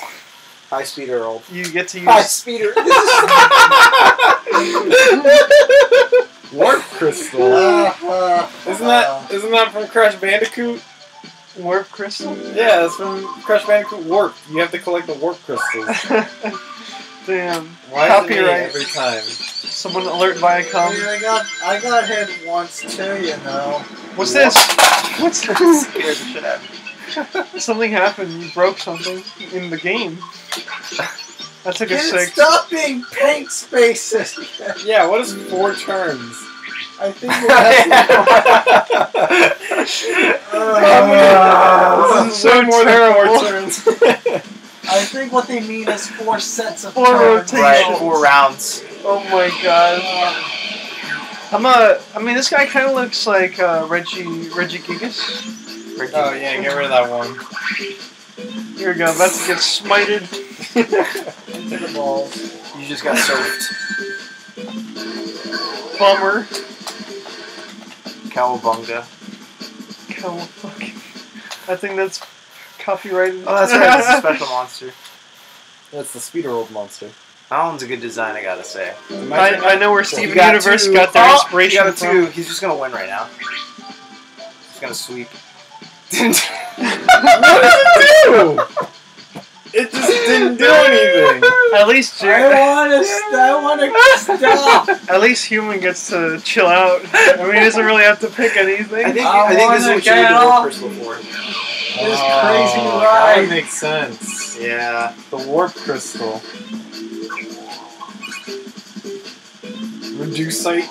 High speed emerald. You get to use. High speeder. Warp crystal. Uh, uh, Isn't that isn't that from Crash Bandicoot? warp crystal. Yeah, it's from Crash Bandicoot Warp. You have to collect the warp crystals. Damn. Why is it Copyright. every time? Someone alert I, Viacom. mean, I got I got hit once too, you know. What's this? What's this? Scared the shit out of me. something happened. You broke something in the game. That took a Can't six. stop being paint spaces. Yeah, what is four turns? I think it has Uh, this is so more terrible. than four turns. I think what they mean is four sets of Four turns. rotations. Right, four rounds. Oh my god. I'm a. I mean, this guy kind of looks like uh, Reggie Regigigas. oh yeah, get rid of that one. Here we go. About to get smited. Into the balls. You just got surfed. Bummer. Cowabunga. Come on, fucking. I think that's copyrighted. Oh, that's right. It's a special monster. That's the speeder old monster. That one's a good design, I gotta say. I, I know where Steven You got Universe two. got their Oh, inspiration You got a from. two. He's just gonna win right now. He's gonna sweep. what did it do? It just didn't do anything. At least Jer- I want to. I want to stop. at least human gets to chill out. I mean, he doesn't really have to pick anything. I think, I I think this is wanna what you need get the off. warp crystal for. This oh, crazy Oh, ride. That makes sense. Yeah. The warp crystal. Reducite.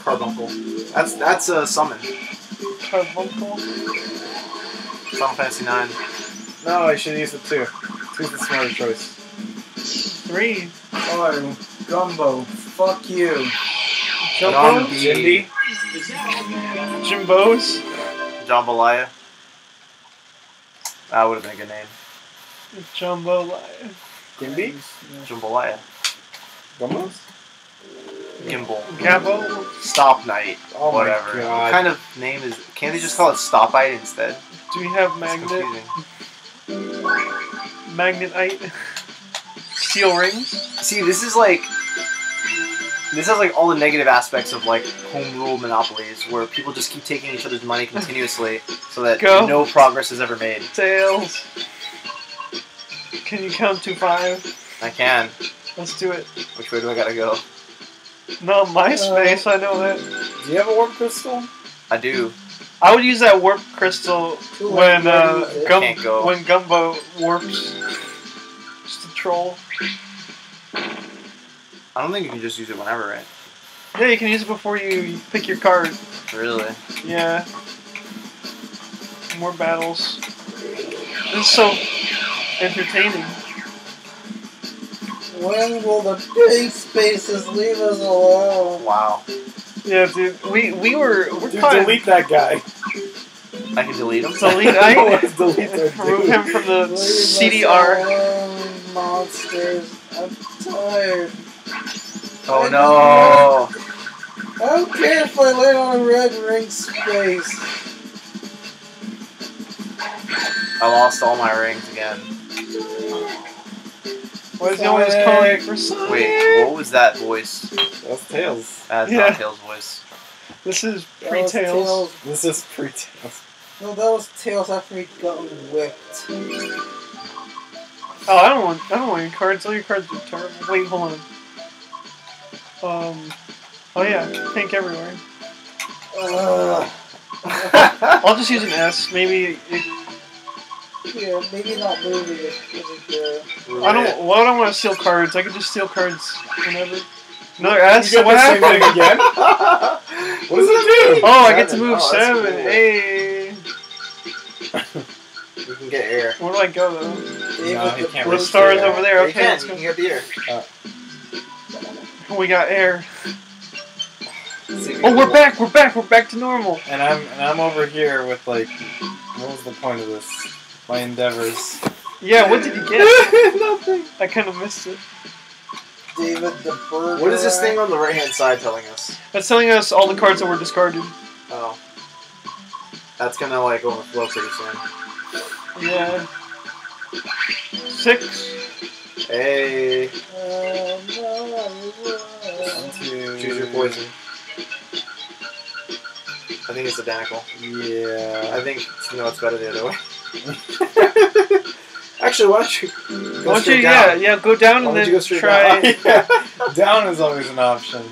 Carbuncle. That's that's a summon. Carbuncle. Final Fantasy 9. No, I should use it too. Two's the smarter choice. Three. Oh, Gumbo. Fuck you. Jumbo. Jindy. Jimbos. Jambalaya. That would have been a good name. Jumbo Lion. Gimby? Jambalaya. Gumbos? Gimbal. Gabo. Stop Night. Oh Whatever. my What kind of name is Can't they just call it Stopite instead? Do we have It's magnet? Magnetite. Steel rings. See, this is like this has like all the negative aspects of like home rule monopolies, where people just keep taking each other's money continuously, so that Go. no progress is ever made. Tails. Can you count to five? I can. Let's do it. Which way do I gotta go? No, my space. I know that. Do you have a warp crystal? I do. I would use that warp crystal Too when uh. Gum- go. when Gumbo warps. Just a troll. I don't think you can just use it whenever, right? Yeah, you can use it before you pick your card. Really? Yeah. More battles. This is so entertaining. When will the big spaces leave us alone? Wow. Yeah, dude. We we were we're Dude, fine. delete that guy. I can delete them. Delete I Let's delete that remove dude. him from the Leave us CDR. alone, monsters. I'm tired. Oh no! I don't care if I land on a red ring space. I lost all my rings again. Why is he always calling for Sonic? Wait, what was that voice? That's Tails. That's Yeah. not Tails' voice. This is That pre-tails. Tails. This is pre-Tails. No, that was Tails after he got whipped. Oh, I don't want I don't want your cards. All your cards are terrible. Wait, hold on. Um. Oh yeah, pink everywhere. Ugh. I'll just use an S. Maybe it, Yeah, maybe not moving it. Is I don't. Well, I don't want to steal cards. I could just steal cards whenever. Another S. You So got what the happened? again? what does it do? Oh, I get to move Oh, that's seven. cool. Hey, You can get air. where do I go though? No, he can't The reach stars there. over there. you Okay, can. let's You go. can get the air. Oh, we got air. See if you Oh, we're back. We're back. We're back to normal. And I'm and I'm over here with like, what was the point of this? My endeavors. Yeah. What did you get? Nothing. I kind of missed it. David the Bird. What is this thing on the right hand side telling us? That's telling us all the cards that were discarded. Oh. That's gonna like overflow pretty soon. Yeah. Six. Hey, Um, one, two. Choose your poison. I think it's identical. Yeah. I think no, it's better the other way. Actually, why don't you go Why don't you, straight yeah, down? yeah, go down Why and don't you then go straight try. down? Down is always an option.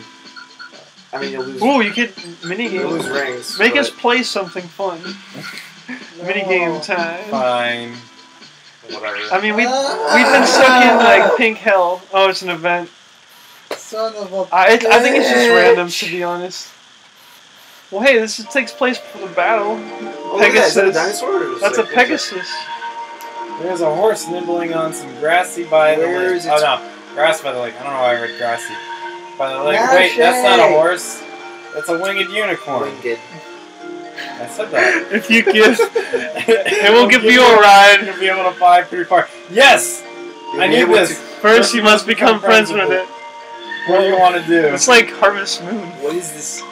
I mean, you'll lose. Ooh, you get mini You'll lose games. rings. Make but us play something fun. Mini game time. Fine. Whatever. I mean, we ah. we've been stuck in like pink hell. Oh, it's an event. Son of a. I, I think it's just random, to be honest. Well, hey, this is- takes place before the battle. oh, yeah, is that a dinosaur? or just, That's a Pegasus. There's a horse nibbling on some grassy by the lake. is it? Oh no, grass by the lake. I don't know why I read grassy. By the lake. Grassy. Wait, that's not a horse. That's a winged unicorn. Winged. I said that. If you give, it will give you a ride. You'll be able to fly pretty far. Yes. I You'll be need this. first you must become friends with it. What do you want to do? It's like Harvest Moon. What is this?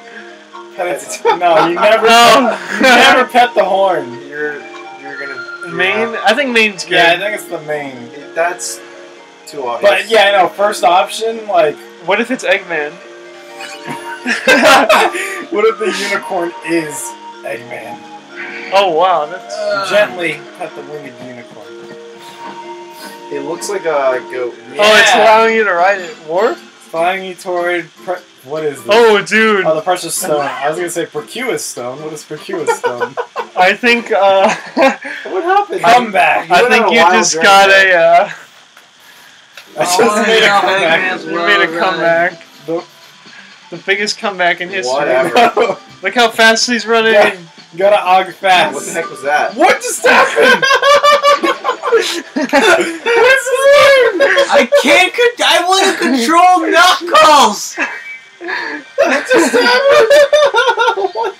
Pet it- no, you never. No. You never pet the horn. You're you're gonna Maine? I think Maine's good. Yeah, I think it's the main. That's too obvious. But yeah, I know. First option, like, What if it's Eggman? what if the unicorn is Eggman? Oh wow, that's Uh, Gently pet the winged unicorn. it looks like a goat. oh, it's allowing you to ride it. Warp? Flying you toward. Pre- what is this? Oh, dude, Oh, the precious stone. I was gonna say Percuous stone. What is Percuous stone? I think uh, What happened? Come back. I think you just got there. a uh, I just Oh, made a yeah, comeback. Eggman's you made a comeback. The- The biggest comeback in history. Whatever. Look how fast he's running. Yeah. Gotta og fast. What the heck was that? What just happened? what is this I can't. Con- I want to control Knuckles. What just happened? what?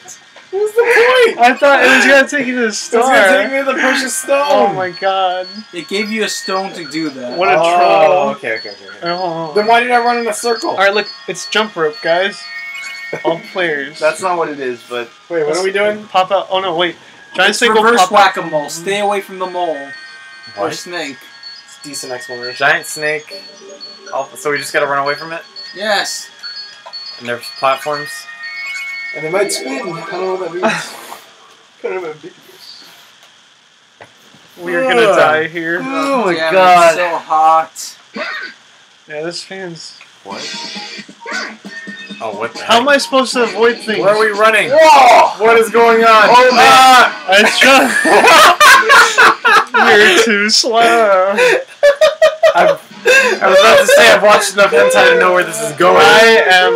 What's the point? I thought it was gonna take you to the It's gonna take me to the precious stone. Oh my god. It gave you a stone to do that. What a oh, troll. Okay, okay, okay. okay. Oh. Then why did I run in a circle? Alright, look, it's jump rope, guys. All players. That's not what it is, but Wait, what are we doing? Pop out. Oh no, wait. Giant It's snake will reverse pop out. whack-a-mole. Stay away from the mole or snake. it's a decent explanation. Giant snake. Oh, so we just gotta run away from it? Yes. And there's platforms? And they might spin. I don't know what that means. kind of ambiguous. We are gonna die here. Oh, oh my Damn, God. It's so hot. Yeah, this fan's. What? Oh, what the How am I supposed to avoid things? Where are we running? Whoa! What is going on? Oh, Ah! I was trying. You're too slow. I've, I was about to say I've watched enough hentai to know where this is going. I am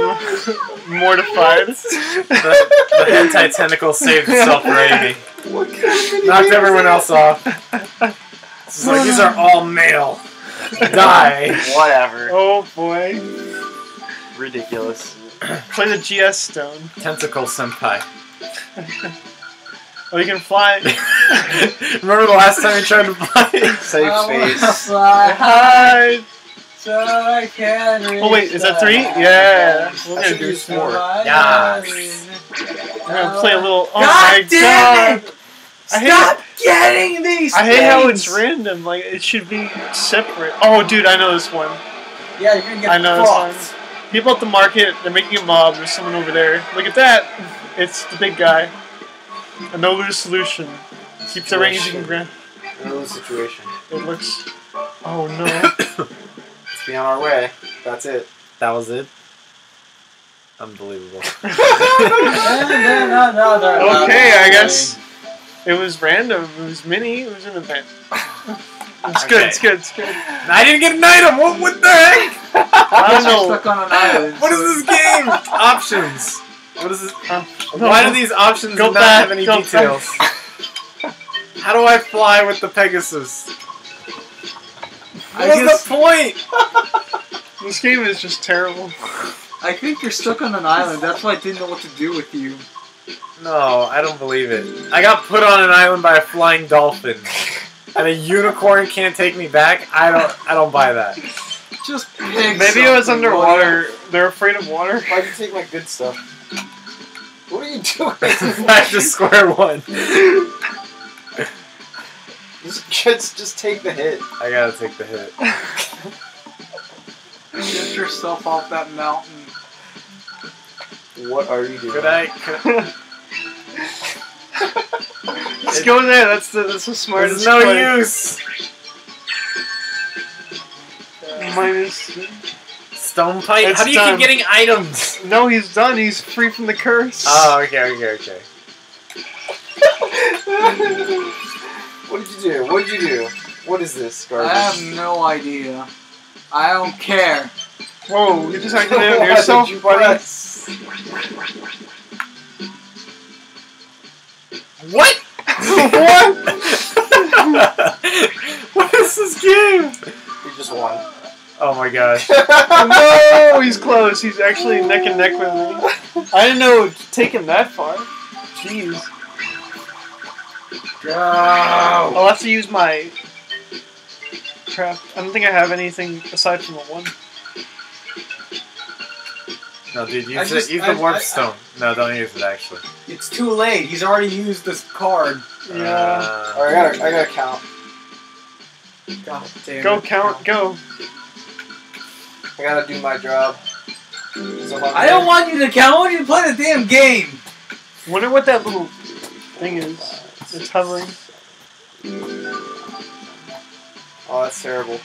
mortified. The, the hentai tentacle saved itself for Amy. What kind of Knocked everyone else off. This is like these are all male. Die. Whatever. Oh boy. Ridiculous. Play the GS stone. Tentacle senpai. Oh, you can fly. Remember the last time you tried to fly? Save space. fly Hi. so I can Oh wait, is that three? Yeah. We're I gonna should do four. more. Yes. We're gonna play a little. Oh God my damn god. it! I hate Stop getting these. I hate how it's random. Like it should be separate. Oh, dude, I know this one. Yeah, you're gonna get I know this one. People at the market, they're making a mob. There's someone over there. Look at that. It's the big guy. A no lose solution. Keeps everything easy and grand. No-lose situation. It looks. Oh no. Let's be on our way. That's it. That was it? Unbelievable. No, no, no, no, no, okay, no, I no. guess it was random. It was mini. It was an event. It's good. It's good. It's good. I didn't get an item. What, what the heck? I don't You're know. stuck on an island. What is this game? Options. What is this? Uh, Why do these options Go not back, have any details? How do I fly with the Pegasus? I What's guess- the point? This game is just terrible. I think you're stuck on an island. That's why I didn't know what to do with you. No, I don't believe it. I got put on an island by a flying dolphin, and a unicorn can't take me back. I don't. I don't buy that. Just pick Maybe it was something, underwater. They're afraid of water. Why'd you take my good stuff? What are you doing? Back to square one. just, just, just take the hit. I gotta take the hit. Get yourself off that mountain. What are you doing? Could I? Could, Just go there. That's the that's the there's smartest. no play. use. Minus. Stone pipe. It's How do you done. keep getting items? No, he's done. He's free from the curse. Oh, okay, okay, okay. what did you do? What did you do? What is this garbage? I have no idea. I don't care. Whoa! You just activated What yourself, did you buddy. press? What? what? what is this game? You just won. Oh my gosh. no, he's close. He's actually neck and neck with me. I didn't know it would take him that far. Jeez. Go. I'll have to use my crap. I don't think I have anything aside from the one. No, dude, use, I it, just- use I- the warp I- stone. No, don't use it actually. It's too late. He's already used this card. Yeah. Uh, Alright, I gotta, I gotta count. God damn Go it. count. Go. I gotta do my job. So I'm I don't want you to count. I want you to play the damn game. Wonder what that little thing is. It's hovering. Oh, that's terrible.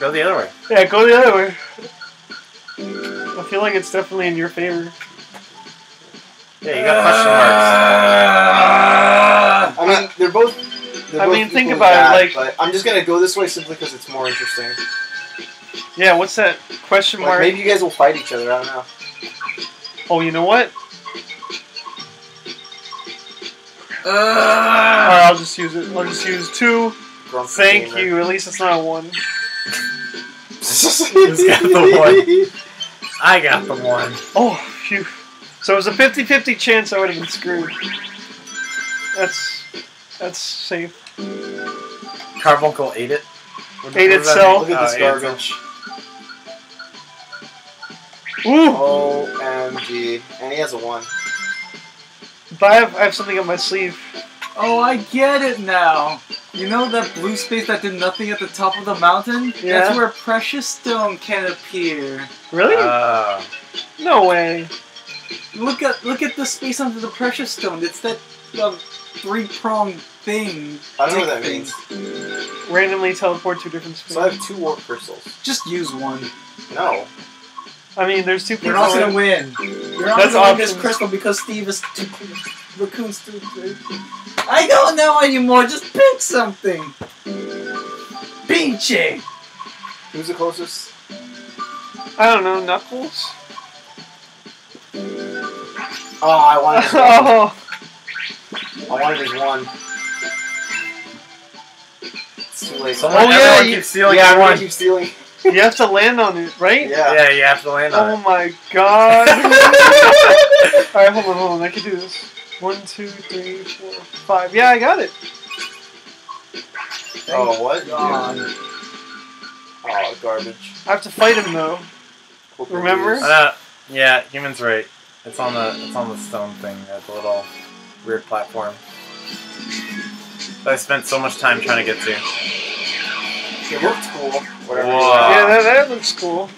go the other way. Yeah, go the other way. I feel like it's definitely in your favor. Yeah, you got question marks. I mean, they're both. They're I both mean, think equally about it, like- I'm just gonna go this way simply because it's more interesting. Yeah, what's that question Like, mark? maybe you guys will fight each other. I don't know. Oh, you know what? Uh, Alright, I'll just use it. I'll just use two. Grumpy Thank gamer. you. At least it's not a one. Who's got the I got the one. Oh, phew. So it was a 50-50 chance I would have been screwed. That's that's safe. Carbuncle ate it. What- Ate what itself. Look at this Oh, garbage. Ooh, OMG. And he has a one. but I have, I have something on my sleeve. Oh, I get it now. You know that blue space that did nothing at the top of the mountain? Yeah. That's where precious stone can appear. Really? Uh, no way. Look at look at the space under the precious stone. It's that uh, three pronged thing. I don't know what that Dick means. Randomly teleport to different So I have two warp crystals. Just use one. No. I mean, there's two You're people. not gonna win. You're not That's gonna win this crystal because Steve is too raccoon's too big. I don't know anymore. Just pick something. Pinche. Who's the closest? I don't know. Knuckles. Oh, I wanted his one. oh, I wanted his one. It's too late. someone, Oh, yeah, you- keeps stealing yeah, your I'm one. keep stealing. you have to land on it, right? Yeah. Yeah, you have to land on Oh it. Oh my god. Alright, hold on, hold on. I can do this. One, two, three, four, five. Yeah, I got it. Oh, what? God. Oh, garbage. I have to fight him though. Hope Remember? you. Uh, yeah, human's right. It's on the it's on the stone thing at the little weird platform. That I spent so much time trying to get to. It looked cool. Whatever. Whoa. yeah, that, that looks cool.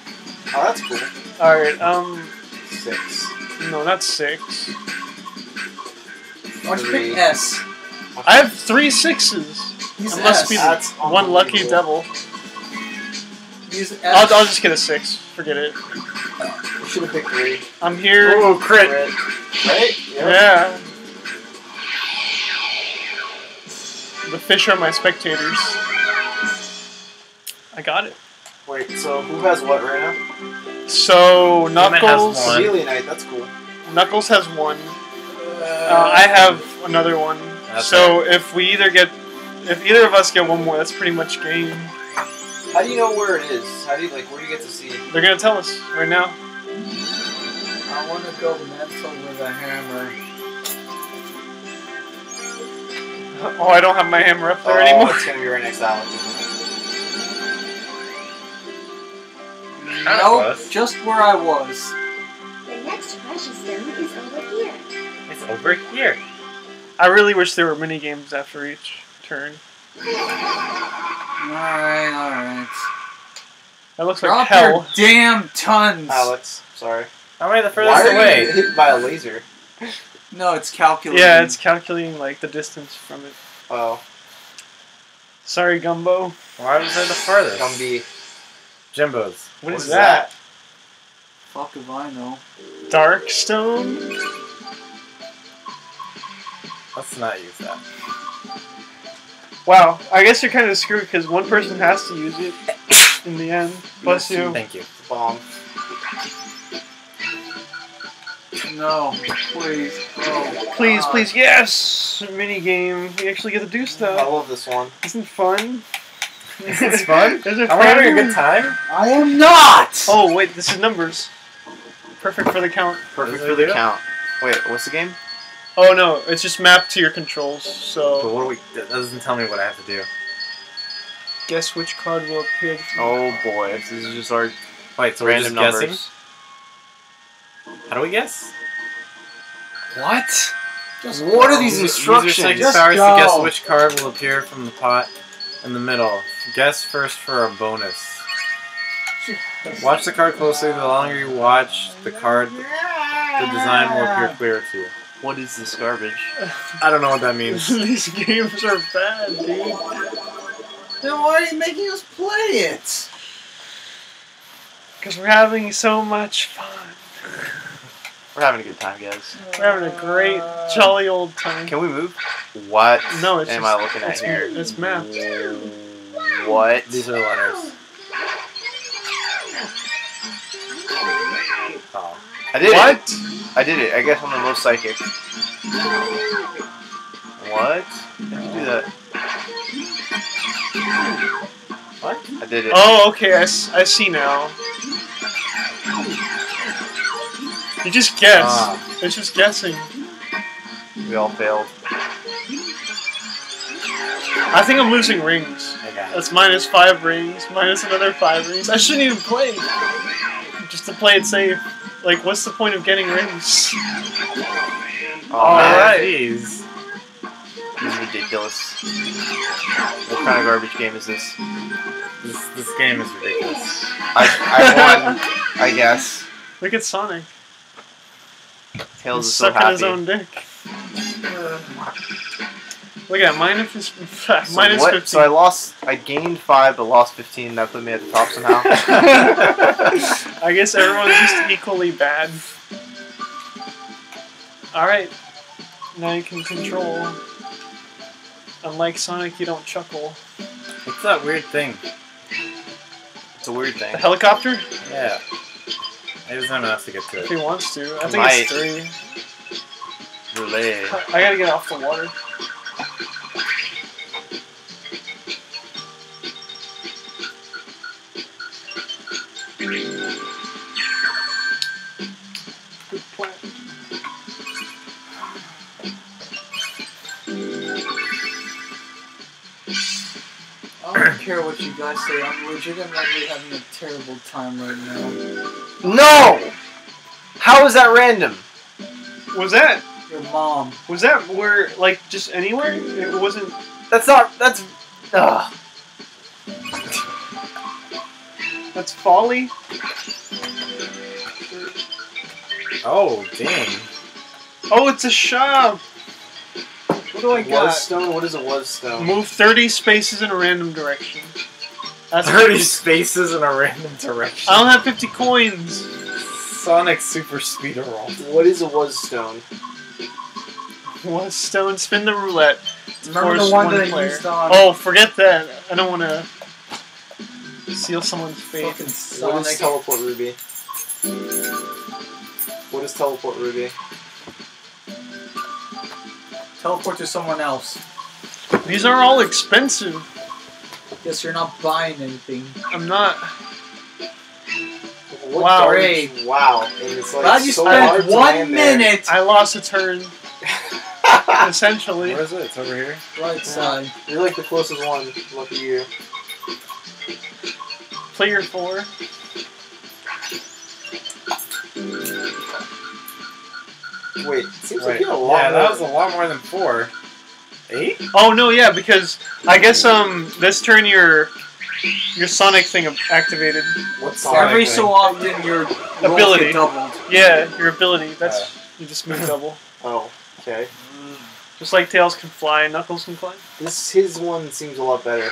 Oh, that's cool. Alright, um, Six. no, not six. Why don't Three. S? I have three sixes. Use It must S. be That's one lucky unbelievable. devil. Use S. I'll, I'll just get a six. Forget it. You should have picked three. I'm here. Ooh, crit! Right? Right? Yeah. The fish are my spectators. I got it. Wait, so who has what right now? So has Knuckles, one. Chameleonite, that's cool. Knuckles has one. Uh, I have another one. That's so if we either get, if either of us get one more, that's pretty much game. How do you know where it is? How do you, like, where do you get to see? They're gonna tell us right now. I want to go mental with a hammer. Oh, I don't have my hammer up there oh, anymore. it's gonna be right next to Alex, isn't Nope, just where I was. The next precious stone is over here. It's over here. I really wish there were mini games after each turn. Alright, alright. That looks like hell. your damn tons! Alex, sorry. How many the Why furthest are away? you hit by a laser? No, it's calculated. Yeah, it's calculating like the distance from it. Oh, Sorry, Gumbo. Why was it the furthest? Gumby. Jimbos. what is, is that? Fuck if I know. Dark stone? Let's not use that. Wow, I guess you're kind of screwed because one person has to use it in the end. Bless you. Thank you. Bomb. No, please. Oh, Please, God. please, yes! Mini game. We actually get to do stuff. I love this one. Isn't fun? It's fun. Is it fun? Are we having a good time? I am not! Oh wait, this is numbers. Perfect for the count. Perfect for the count. Wait, what's the game? Oh no, it's just mapped to your controls. so... But So what do we? That doesn't tell me what I have to do. guess which card will appear. Oh boy, this is just our Wait, so we're random just guessing? How do we guess? What? Just What are these Use- instructions? Use your psychic powers go. to guess which card will appear from the pot in the middle. Guess first for a bonus. Watch the card closely. The longer you watch the card, the design will appear clearer to you. What is this garbage? I don't know what that means. These games are bad, dude. Then why are you making us play it? Because we're having so much fun. We're having a good time, guys. We're having a great, jolly old time. Can we move? What No, it's am just- I looking at it's, here? It's mapped. What? These are the letters. Oh. I did What? it. I did it. I guess I'm the most psychic. What? How did you do that? What? I did it. Oh, okay. I, s- I see now. You just guess. Ah. It's just guessing. We all failed. I think I'm losing rings. I got it. That's minus five rings, minus another five rings. I shouldn't even play. Just to play it safe. Like, what's the point of getting rings? Oh, All man. right. Jeez. This is ridiculous. What kind of garbage game is this? This, this game is ridiculous. I, I won, I guess. Look at Sonic. Tails He's is so sucking happy. his own dick. Uh, Look at minus, So, minus what? 15. so I lost. I gained five, but lost fifteen. That put me at the top somehow. I guess everyone's just equally bad. Alright. Now you can control. Unlike Sonic, you don't chuckle. What's that weird thing? it's a weird thing. The helicopter? Yeah. He doesn't have enough to get to If he wants to. I think Might. it's three. Relay. I gotta get off the water. Care what you guys say. I'm legitimately having a terrible time right now. No. How is that random? Was that Your mom. was that where like just anywhere? It wasn't. That's not. That's. Ugh. That's folly. Oh, dang. Oh, it's a shop. What do I got? Was stone. What is a was stone? Move thirty spaces in a random direction. That's 30 spaces in a random direction. I don't have fifty coins. Sonic Super Speeder Roll. What is a was stone? One stone. Spin the roulette. Remember the one one that I player. used on Oh, forget that. I don't want to seal someone's fate. fucking What is Sonic? teleport ruby? What is teleport ruby? Teleport to someone else. These are all expensive. Guess you're not buying anything. I'm not. What Wow. garbage- Wow. And it's like Glad you so spent one land there. minute I lost a turn, essentially. Where is it? It's over here. right side. You're like the closest one. Lucky you clear four. Wait, seems Wait. like you had a lot. Yeah, more. that was a lot more than four. Eight? Oh no, yeah, because I guess um this turn your your Sonic thing activated. What's Sonic Every thing? so often your ability doubled. Yeah, your ability. That's uh. you just move double. Oh, okay. Just like Tails can fly and Knuckles can fly. This his one seems a lot better.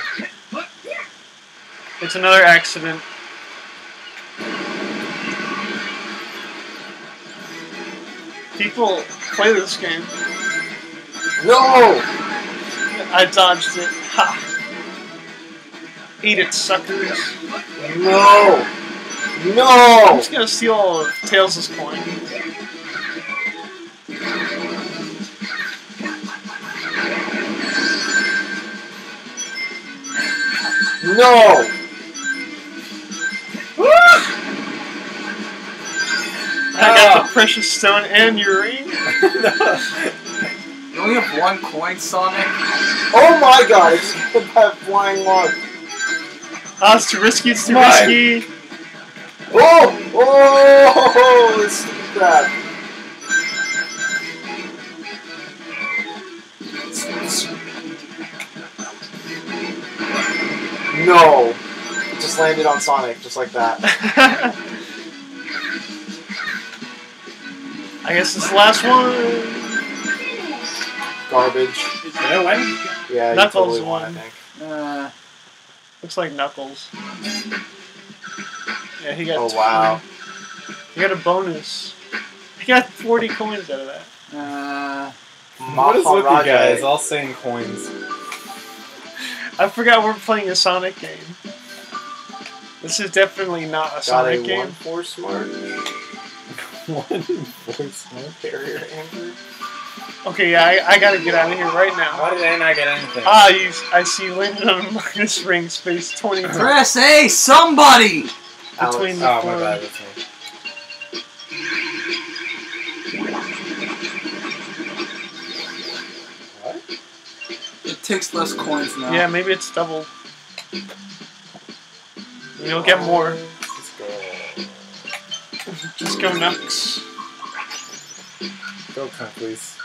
It's another accident. People play this game. No! I dodged it. Ha! Eat it, suckers. No! No! I'm just gonna steal all of Tails' coin. No! Precious stone and your ring. You only have one coin, Sonic. Oh my god, I just that flying log. Ah, it's too risky, it's too Mine. risky. Oh! Oh! This stupid crap. No! It just landed on Sonic, just like that. I guess it's the last one. Garbage. Did I win? Yeah, you Knuckles totally won, I think. Uh, Looks like Knuckles. Yeah, he got Oh, wow. 20. He got a bonus. He got 40 coins out of that. uh, What is with you Maharaja. guys? All saying coins. I forgot we're playing a Sonic game. This is definitely not a Got Sonic a game. one four smart One voice. Barrier Ember. Okay, yeah, I, I gotta get out of here right now. Why did I not get anything? Ah, you, I see you landed on a minus ring space 22. press A, somebody. Between Alex. the oh, my bad. That's me. What? It takes less coins now. Yeah, maybe it's double. You'll get more. Let's go. Just go nuts. Go, cunt, please.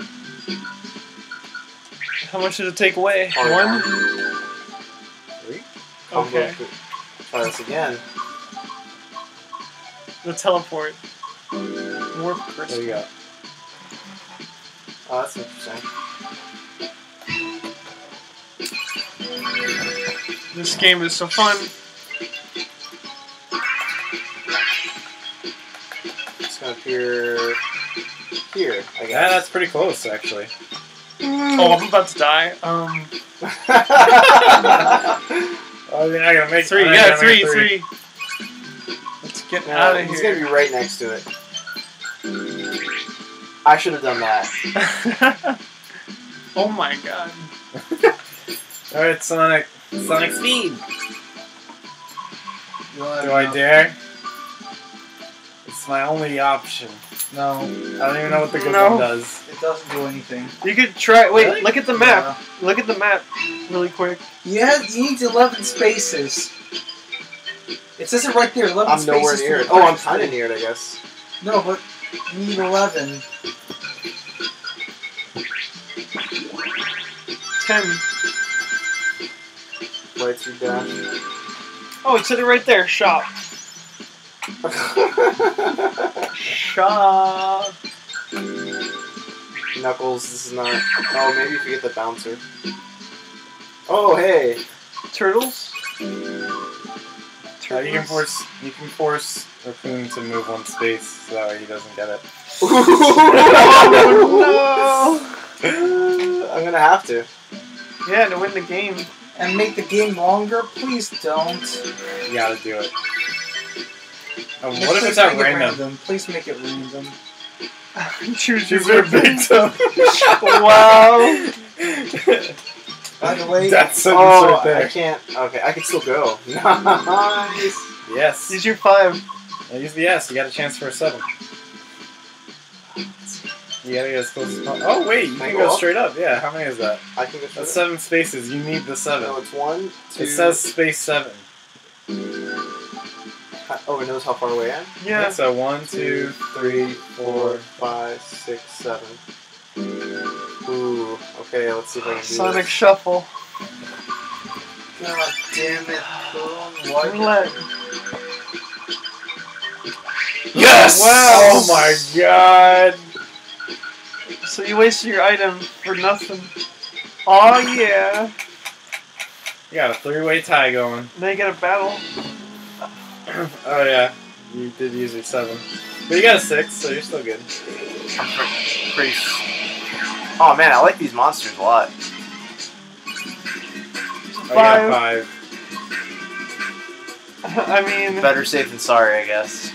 How much did it take away? Hard One? Three? Okay. Try this again. The teleport. Warp There crystal. you go. Oh, that's interesting. This game is so fun. Gonna appear here, I Yeah, that's pretty close, actually. Oh, I'm about to die. Um, Oh, you're not gonna make 3 I'm Yeah, gonna three, three. Let's get No, out of he's here. gonna be right next to it. I should have done that. oh my god. All right, Sonic. Sonic speed. Do I dare? It's my only option. No, I don't even know what the good No. one does. it doesn't do anything. You could try. Wait, Really? look at the map. Look at the map really quick. You, have, you need 11 spaces. It says it right there, 11 I'm spaces. nowhere to near it. the Oh, I'm first kind of stage. near it, I guess. No, but you need 11. Ten. Right through dash. Oh, it said it right there. Shop. Shop. Knuckles, this is not. Oh, maybe if you get the bouncer. Oh, hey. Turtles. Uh, you can force you can force Raccoon to move one space so that way he doesn't get it. Oh I'm gonna have to. Yeah, to win the game. And make the game longer? Please don't. You gotta do it. Oh, Just what if it's at make it random? Please make it random. Choose your Choose your victim. victim. wow. By the way, That sentence Oh, right I can't. Okay, I can still go. Nice. Yes. Use your five. Yeah, use the S. You got a chance for a seven. You gotta get as close as possible. Oh wait, you Can can go go straight up. Yeah. How many is that? I can go through That's it. seven spaces. You need the seven. No, it's one, two. It says space seven. How Oh, it knows how far away I am. Yeah. So one, two, three, Four, four. five, six, seven. Ooh. Okay, let's see if I can do Sonic this. Shuffle. God damn it, Boone. Why Roulette. Yes! Wow. Oh my god! So you wasted your item for nothing. Oh yeah. You got a three-way tie going. Now you get a battle. oh yeah, you did use your seven, but you got a six, so you're still good. I'm pre- pretty. Oh man, I like these monsters a lot. Oh, you got five. I mean, Better safe than sorry, I guess.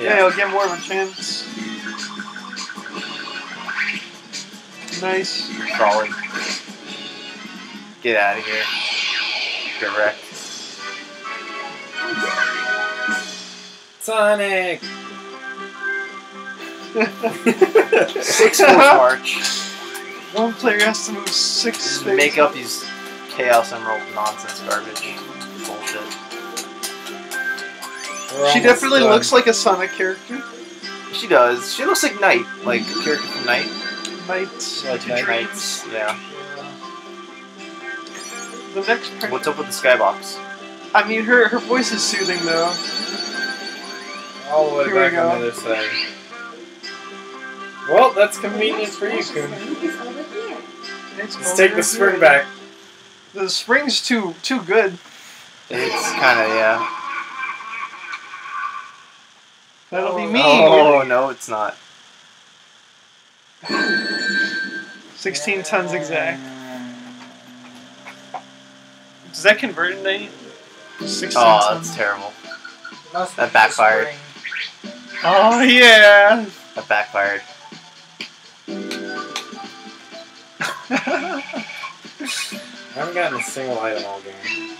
yeah, you'll get more of a chance. Nice. Crawling. Get out of here. Get wrecked. Sonic. Six force march. One player has to move six spaces. make up these Chaos Emerald nonsense garbage. Bullshit. We're She definitely done. looks like a Sonic character. She does. She looks like Knight, like a character from Knight. Knight. Like Knight. NiGHTS. Yeah. The next part. What's up with the skybox? I mean, her her voice is soothing though. All the way Here we back go. on the other side. Well, that's convenient for you, precious Kun. thing over here. It's Let's take over the spring here. back. The spring's too too good. It's kind of yeah. That'll be oh, me. Oh no, it's not. 16 tons exact. Does that convert into any? 16 Oh, tons. that's terrible. That be the backfired. Spring. Oh yeah. That backfired. I haven't gotten a single item all game.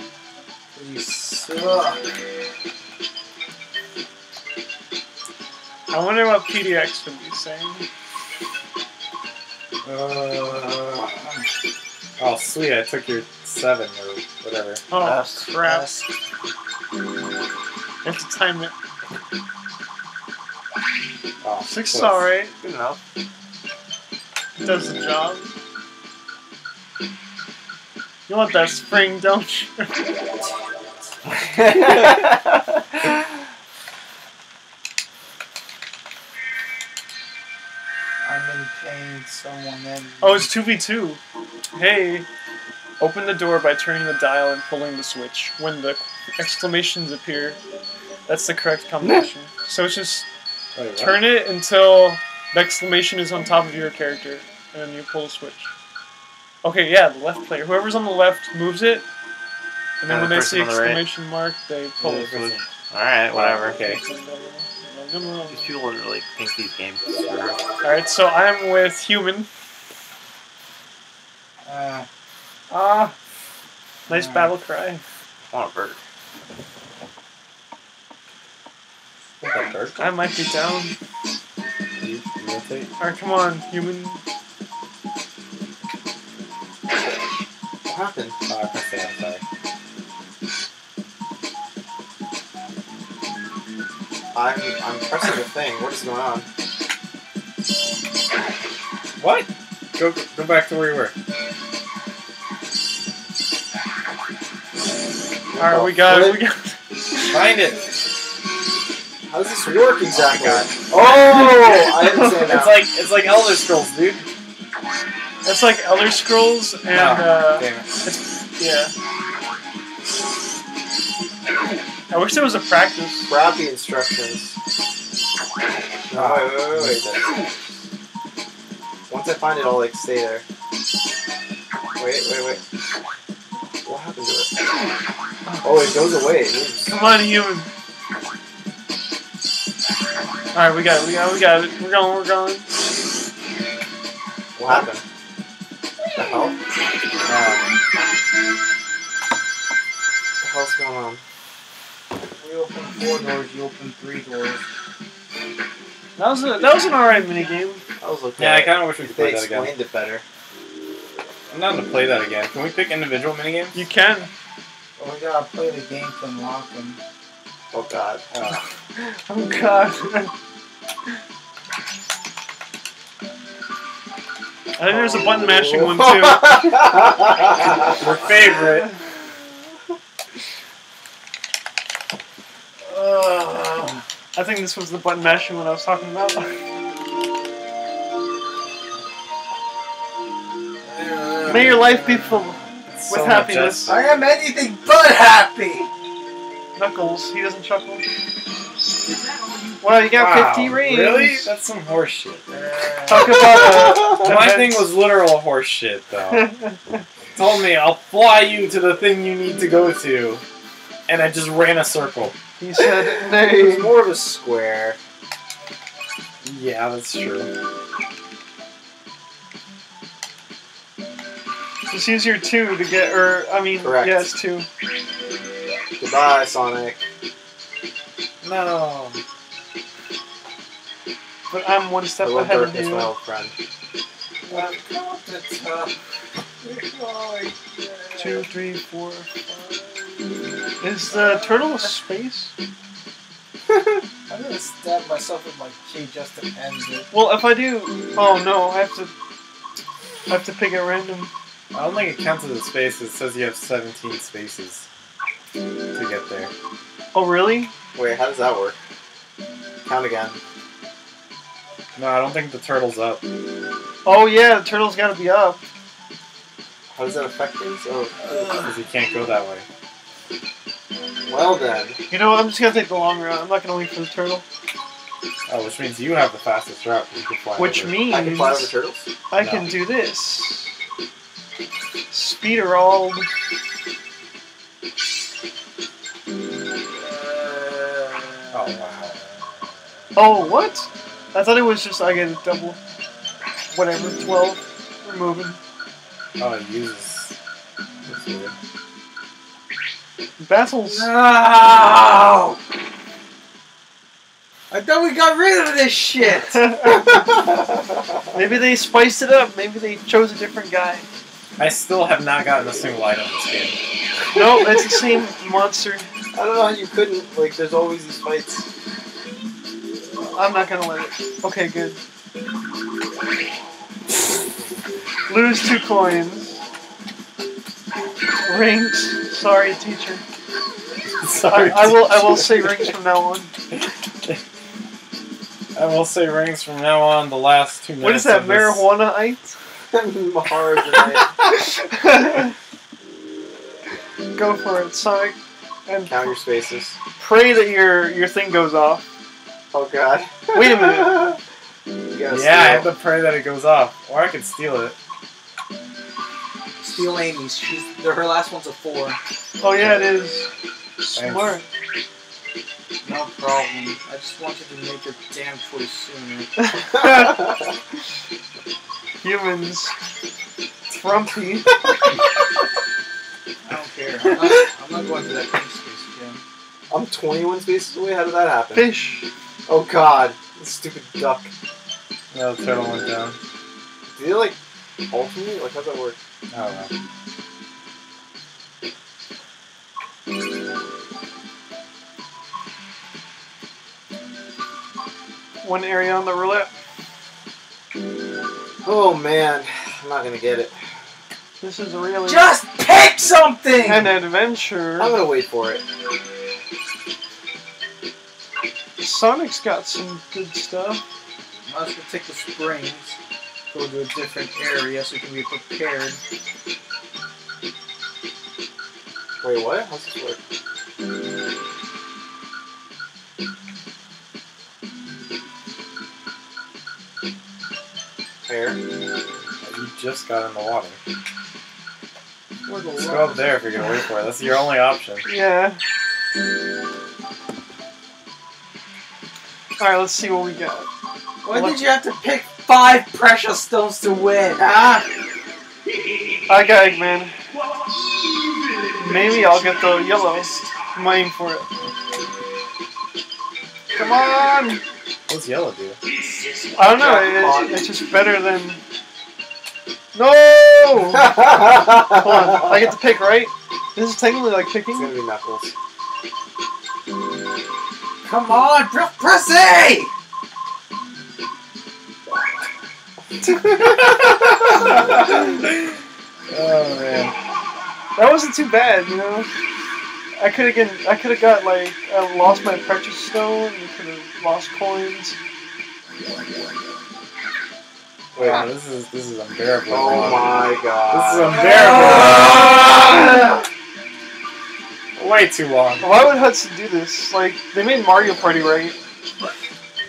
You suck. I wonder what PDX would be saying. Uh, oh, sweet! I took your seven or whatever. Oh Yes. crap! Yes. You have to time it. Six is close. alright. Good enough. It does the job. You want that spring, don't you? I'm in pain. Someone in. Oh, it's 2v2. Hey. Open the door by turning the dial and pulling the switch. When the exclamations appear, that's the correct combination. so it's just Wait, turn it until the exclamation is on top of your character, and then you pull the switch. Okay, yeah, the left player. Whoever's on the left moves it, and then And when the they see person on the right? exclamation mark, they pull Yeah, it. the person- Alright, whatever. Okay. These people don't really think these games are. Alright, so I'm with human. Uh, Ah, nice battle cry. I want a bird. What, that dark? I might be down. You rotate. Alright, come on, human. What happened? Oh, I pressed it. I'm sorry. I'm I'm pressing the thing. What is going on? What? Go go back to where you were. Alright, we got it. We got Find it. How does this work exactly? Oh, I didn't say It's like it's like Elder Scrolls, dude. It's like Elder Scrolls and No. uh, Damn it. yeah. I wish there was a practice. Grab the instructions. No, wait, wait, wait, wait. Once I find it, I'll like stay there. Wait, wait, wait. What happened to it? Oh, it goes away. It moves. Come on, human. Alright, we got it. We got it. We got it. We're going. We're going. What happened? The hell? What the hell's going on? we open four doors. You open three doors. That was a that was an alright minigame. I was looking Yeah, I kind of wish we could If they play that again. explained it better. I'm down to play that again. Can we pick individual minigames? You can. But we gotta play the game to unlock them. Oh god. Oh Oh, god. I think there's a button mashing one too. Your favorite. Uh, I think this was the button mashing one I was talking about. May your life be full. So much happiness. essence. I am anything but happy. Knuckles, he doesn't chuckle. Wow, you got Wow, 50 rings. Really? That's some horse shit. Talk about uh, My thing was literal horse shit, though. Told me I'll fly you to the thing you need to go to, and I just ran a circle. He said, It was more of a square. Yeah, that's true. Just use your two to get, or, I mean, Correct. yes, two. Goodbye, Sonic. No. But um, I'm one step love ahead of darkness, my you. old friend. Two, three, four, five. Is the turtle space? I'm gonna stab myself with my key just to end it. Well, if I do, oh no, I have to, I have to pick at random. I don't think it counts as a space. It says you have 17 spaces to get there. Oh really? Wait, how does that work? Count again. No, I don't think the turtle's up. Oh yeah, the turtle's got to be up. How does that affect things? Oh, uh, Because you can't go that way. well then. You know, what, I'm just gonna take the long route. I'm not gonna wait for the turtle. Oh, which means you have the fastest route. You can fly Which over. means I can fly over turtles? I No. can do this. Speeder all. Oh, wow. Oh what? I thought it was just I get a double. Whatever, twelve. We're moving. Oh, it uses. That's weird. Battles. No! I thought we got rid of this shit. Maybe they spiced it up. Maybe they chose a different guy. I still have not gotten a single item in this game. No, it's the same monster. I don't know how you couldn't. Like, there's always these fights. I'm not gonna let it. Okay, good. Lose two coins. Rings. Sorry, teacher. Sorry. I, I will. I will say rings from now on. I will say rings from now on. The last two minutes. What is that? of Marijuana ice? Hard tonight. Go for it, Sonic. And Count your spaces. pray that your your thing goes off. Oh god. Wait a minute. You gotta Yeah, I have to pray that it goes off, or I could steal it. Steal Amy's. She's her last one's a four. Oh yeah, it is. Smart. No problem. I just wanted to make your damn choice sooner. Humans. Frumpy. I don't care. I'm not, I'm not going to that pink space again. I'm 21 spaces away. How did that happen? Fish. Oh god. This stupid duck. No, the turtle went down. Do he like alternate? Like how's that work? I don't know. One area on the roulette. Oh man, I'm not gonna get it. This is really Just pick something! an adventure. I'm gonna wait for it. Sonic's got some good stuff. Might as well take the springs, go to a different area so we can be prepared. Wait, what? How's this work? Air. You just got in the water. Where the Just go up there if you're gonna wait for it. That's your only option. Yeah. Alright, let's see what we got. Why did you have to pick five precious stones to win? Ah! I got Eggman. Maybe I'll get the yellow. I'm waiting for it. Come on! What's yellow do? I don't know, it, it's just better than. No! Hold on, I get to pick, right? This is technically like It's picking. gonna be Knuckles. Come on, press, press A! Oh man. That wasn't too bad, you know. I could have get, I could have got like, I lost my precious stone. You could have lost coins. Wait, this is this is unbearable. Oh my god. This is god. unbearable. Way too long. Why would Hudson do this? Like, they made Mario Party right.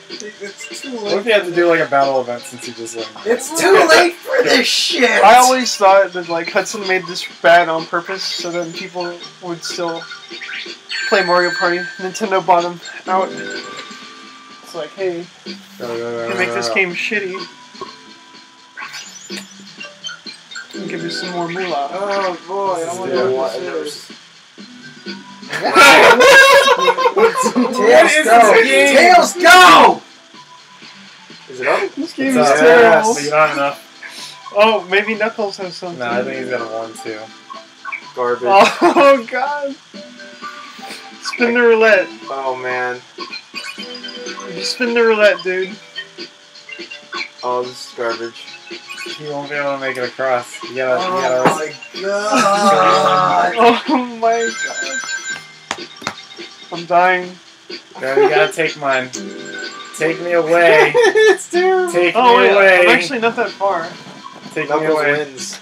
It's too late. What if you had to do like a battle event since you just like? It's too late for this shit! I always thought that like Hudson made this bad on purpose so then people would still play Mario Party. Nintendo bought him out. It's like, hey, you make this game shitty. I'll give you some more moolah. Oh boy, I wonder Yeah. what I've this is. Tails go! this game? Tails go! Is it up? This game It's is terrible. But don't enough. Oh, maybe Knuckles has something. No, I think he's got a one too. Garbage. Oh god. Spin the roulette. Oh man. You spin the roulette, dude. Oh, this is garbage. He won't be able to make it across. You gotta, you Oh gotta. my god! Oh my god. I'm dying. No, you gotta take mine. Take me away. it's terrible. Take Oh me wait, away. I'm actually not that far. Take me Knuckles away. wins.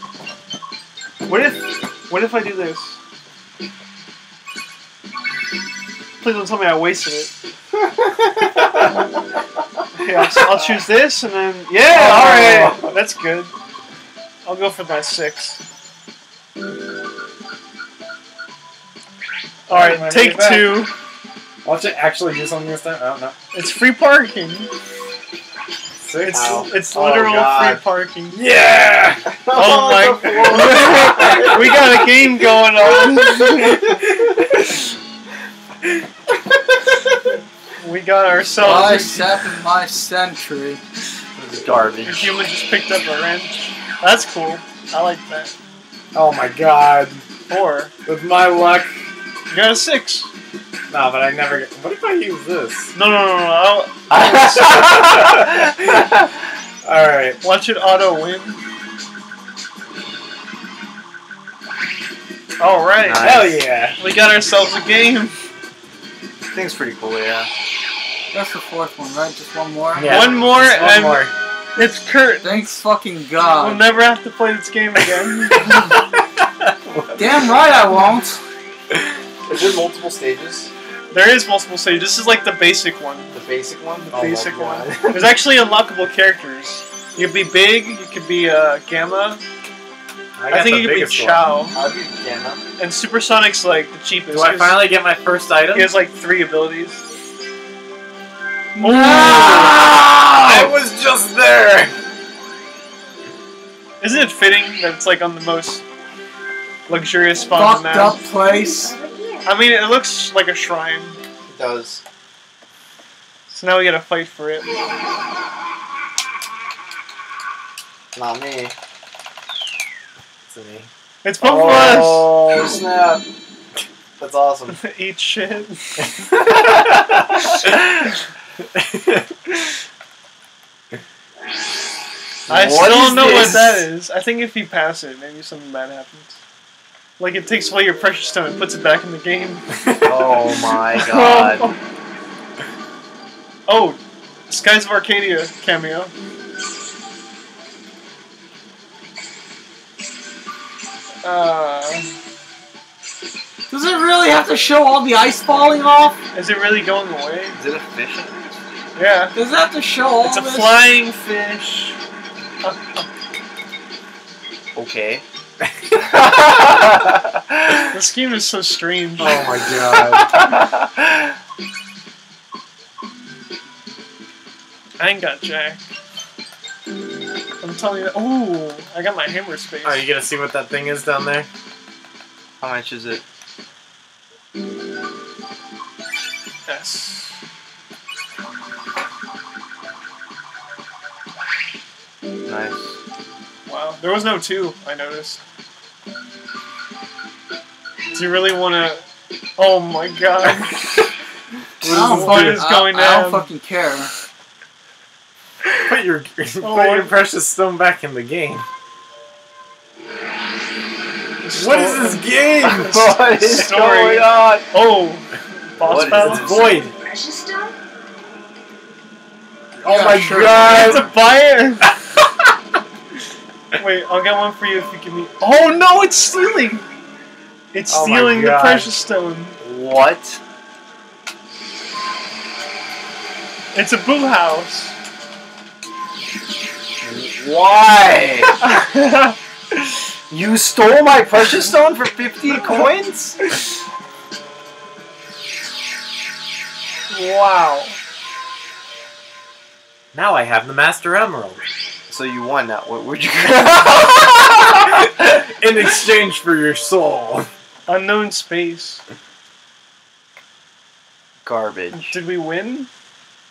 What if what if I do this? Please don't tell me I wasted it. Okay, I'll, I'll choose this and then yeah, all right, that's good. I'll go for my six. Alright, right, take back. two. Watch it actually do something this time. Oh no. It's free parking. Six. It's Ow. it's Oh, literal God. free parking. Yeah. Oh my god. we got a game going on. we got I ourselves. sat in my sentry. This is A garbage. human just picked up a wrench. That's cool. I like that. Oh my god. Four. With my luck. You got a six. No, but I never get. What if I use this? No, no, no, no. I'll, Alright. watch it auto win. All right. Nice. Hell yeah. We got ourselves a game. Thing's pretty cool, yeah. That's the fourth one, right? Just one more? Yeah. One more Just one and more. it's Kurt. Thanks fucking God. We'll never have to play this game again. Damn right I won't. Is there multiple stages? there is multiple stages. This is like the basic one. The basic one? The Oh basic God. one. There's actually unlockable characters. You could be big. You could be uh, Gamma. I, got think the you could be biggest one. Chao. I'll be Gamma. And Supersonic's like the cheapest. Do I finally get my first item? He has like three abilities. I was just there. Isn't it fitting that it's like on the most luxurious spot on the Fucked map? up place. I mean, it looks like a shrine. It does. So now we gotta fight for it. Not me. It's me. It's both of us. Oh, snap. That's awesome. Eat shit. I What still don't know what that is. I think if you pass it, maybe something bad happens. Like it takes away your precious stone and puts it back in the game. Oh my god. oh, Skies of Arcadia cameo. Uh, Does it really have to show all the ice falling off? is it really going away? Is it a fish? Yeah. Does it have to show all It's a this? flying fish. Okay. This game is so strange. Oh my god. I ain't got Jack. I'm telling you. Oh, I got my hammer space. Are you gonna see what that thing is down there? How much is it? Yes. Nice. Wow. There was no two. I noticed. Do you really want to? Oh my god. don't, What fucking, is going I, I don't fucking care. Put your put Oh, your precious stone back in the game. What is this game? what is Story. going on? Oh, boss What is battle. Void. Precious stone? Oh Yeah, my sure. God. It's a fire. Wait, I'll get one for you if you give me. Oh no, it's stealing. It's Oh stealing the precious stone. What? It's a boo house. Why? you stole my precious stone for 50 coins? wow. Now I have the Master Emerald. So you won that. What would you In exchange for your soul. Unknown space. Garbage. Did we win?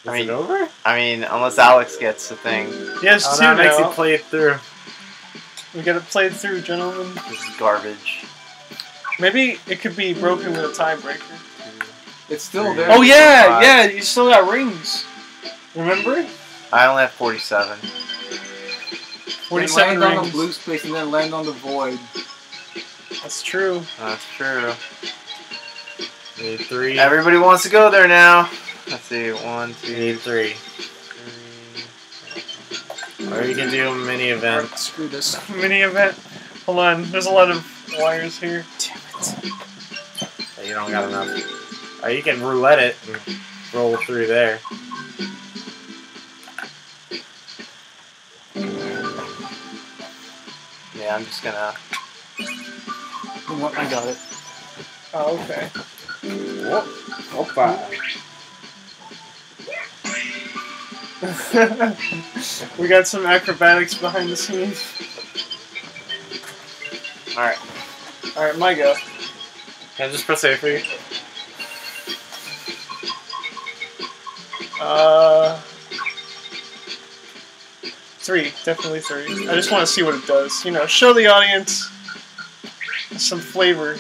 Is I mean- it over? I mean, unless Alex gets the thing. Yes, Oh, two no, it makes you play it through. We gotta play it through, gentlemen. This is garbage. Maybe it could be broken with a tiebreaker. It's still there. Oh yeah, Five. yeah. You still got rings. Remember? I only have 47. Then Forty-seven land on the rings. blue space and then land on the void. That's true. That's true. Need three. Everybody wants to go there now. Let's see. One, You need three. three. Or you can do a mini event. Alright, screw this. Mini event. Hold on. There's a lot of wires here. Damn it. But you don't got enough. Or you can roulette it and roll through there. Yeah, I'm just gonna. What? I got it. Oh, okay. Opa. we got some acrobatics behind the scenes. Alright. All right, my go. Can I just press A for you? Uh, three, definitely three. I just want to see what it does. You know, show the audience some flavor.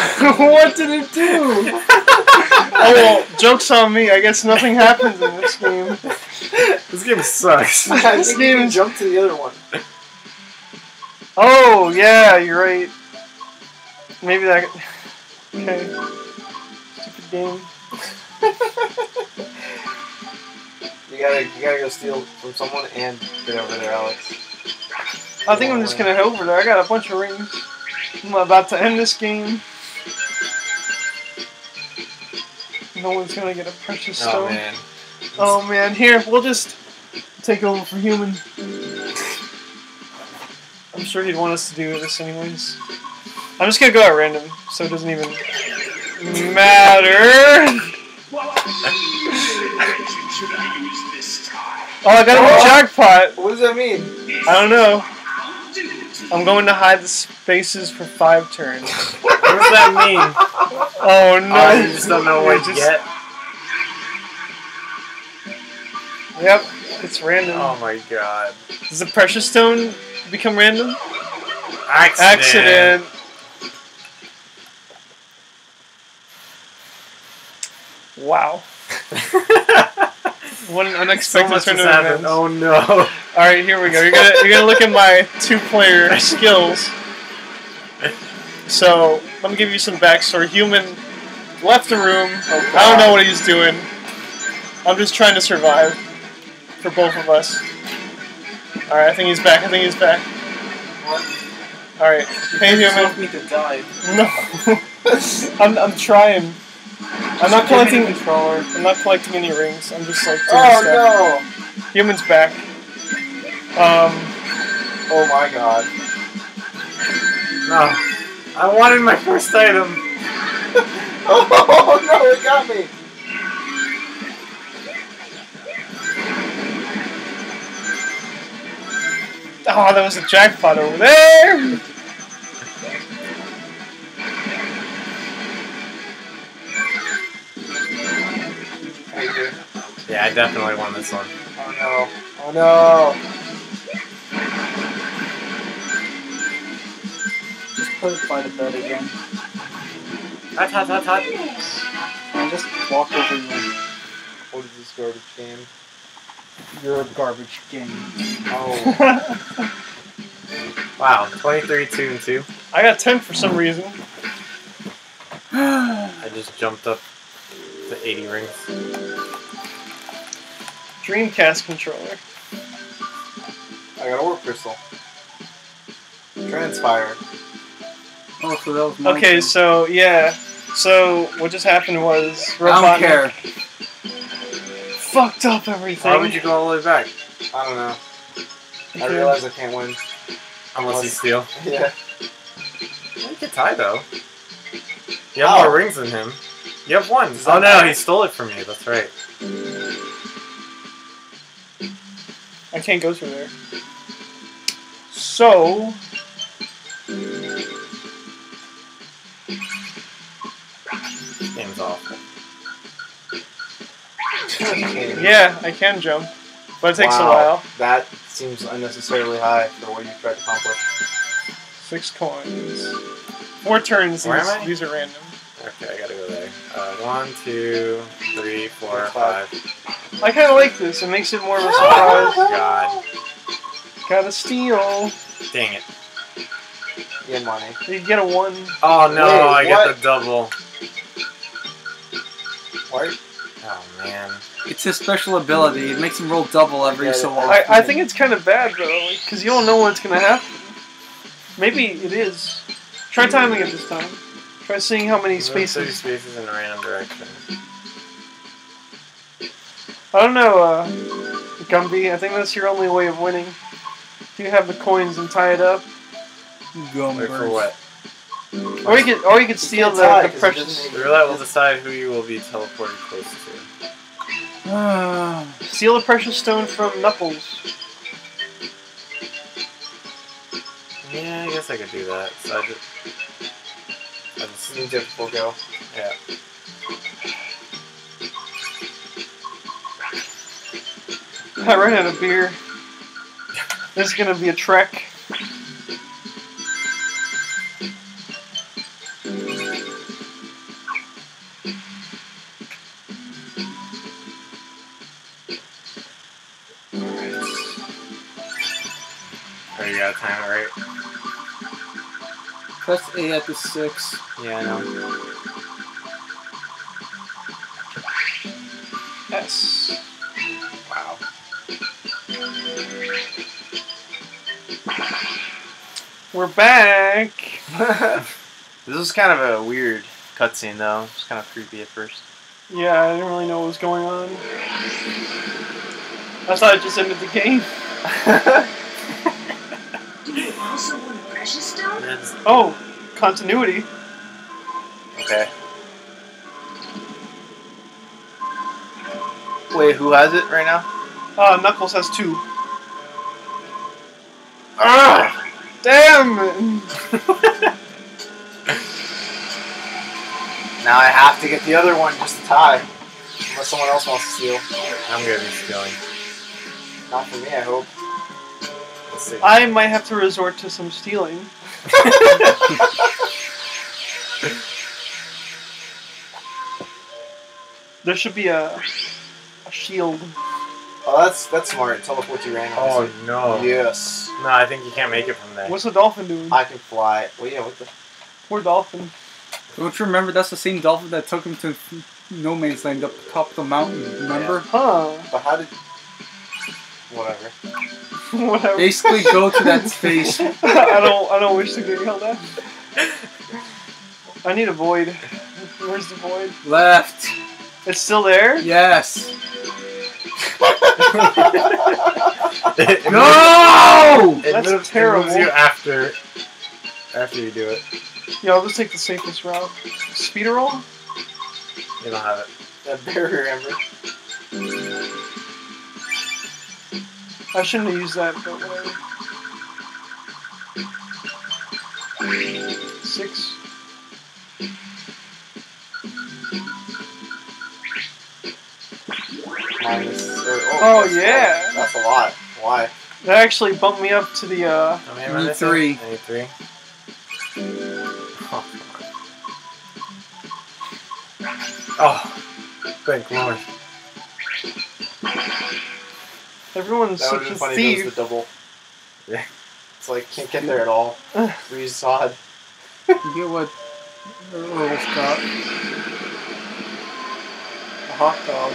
what did it do? oh well, jokes on me. I guess nothing happens in this game. This game sucks. This game is. jump to the other one. Oh yeah, you're right. Maybe that. Okay. Stupid game. You gotta, you gotta go steal from someone and get over there, Alex. I think I'm just gonna head over there. I got a bunch of rings. I'm about to end this game. No one's gonna get a precious Oh stone. man. Oh man, here we'll just take over for human. I'm sure he'd want us to do this anyways. I'm just gonna go at random, so it doesn't even matter. Oh, I got a jackpot. What does that mean? I don't know. I'm going to hide the spaces for five turns. What does that mean? Oh no! You just don't know what Just- to get. Yep, it's random. Oh my god. Does the precious stone become random? Accident. Accident. Wow. What an unexpected much turn of events. Oh no. All right, here we go. You're gonna you're gonna look at my two-player skills. So let me give you some backstory. Human left the room. Oh, I don't know what he's doing. I'm just trying to survive for both of us. All right, I think he's back. I think he's back. All right, hey human. me to die. No, I'm I'm trying. I'm not collecting. controller. I'm not collecting any rings. I'm just like doing Oh stuff. no! Human's back. Um. Oh my god. No. I wanted my first item. Oh no, it got me! Oh, that was a jackpot over there. Thank. Yeah, I definitely won this one. Oh no. Oh no. Just put it by the bed again. Hot, hot, hot, hot. I just walked over you. What is this garbage game? You're a garbage game. Oh, Wow, 23, 2, and 2. I got 10 for some reason. I just jumped up to 80 rings. Dreamcast controller. I got a warp crystal. Transpire. Oh, so that was my Okay, turn. so yeah. So what just happened was I don't care. fucked up everything. Why would you go all the way back? I don't know. I realize I can't win. Unless you steal. Yeah. You could tie though. You have How? more oh. rings than him. You have one. Does Oh that no, he stole it from you. That's right. I can't go through there. So Game's awful. yeah, I can jump, but it takes Wow. a while. That seems unnecessarily high for what you tried to accomplish. Six coins. Four turns. Where these, am I? these are random. Okay, I gotta go there. Uh, one, two, three, four, Five. five. I kind of like this. It makes it more of a Oh surprise. god. Gotta steal. Dang it. Yeah, money. You get a one. Oh no, Wait, I get the double. What? Oh man. It's his special ability. It makes him roll double every Yeah, so often. I, I think it's kind of bad though, because you don't know what's gonna happen. Maybe it is. Try timing it this time. Try seeing how many Move thirty spaces. spaces in a random direction. I don't know, uh, Gumby. I think that's your only way of winning. If you have the coins and tie it up, Wait for what? or you could, or you could steal can't the, tie, the 'cause it precious. The roulette will decide who you will be teleported close to. Steal the precious stone from Knuckles. Yeah, I guess I could do that. So I just, I just Ninja before go. yeah. I ran out of beer. This is gonna be a trek. Are you gotta time right? Press A at the six. Yeah, I know. S. Wow. We're back. this was kind of a weird cutscene, though. It was kind of creepy at first. Yeah, I didn't really know what was going on. I thought it just ended the game. Do you also want a precious stone? It's, Oh, continuity. okay. Wait, who has it right now? Uh, Knuckles has two. Ah, damn it! Now I have to get the other one just to tie. Unless someone else wants to steal. I'm gonna be stealing. Not for me, I hope. Let's see. I might have to resort to some stealing. There should be a, a shield. Oh, that's that's smart. Teleport you randomly. Oh no. Yes. No, I think you can't make it from there. What's the dolphin doing? I can fly. Well, yeah, what the? Poor dolphin. Don't you remember that's the same dolphin that took him to No Man's Land up top of the mountain? Remember? Huh. But how did? Whatever. Whatever. Basically, go to that space. I don't. I don't wish to get yelled at. I need a void. Where's the void? Left. It's still there. Yes. it, it No! moves, it That's moves, terrible. It moves you after after you do it. Yeah, I'll just take the safest route. Speeder roll. You don't have it. that barrier ember. I shouldn't have used that, but whatever. Six. Minus. Or, Oh, that's- yeah. That's a lot. Why? That actually bumped me up to the. uh... How I am need three. I need three. Oh, Oh, thank Lord. Everyone's That would such have a been funny if it the double. Yeah. It's like, can't get there at all. Three sod. You get what Earl's got. A hot dog.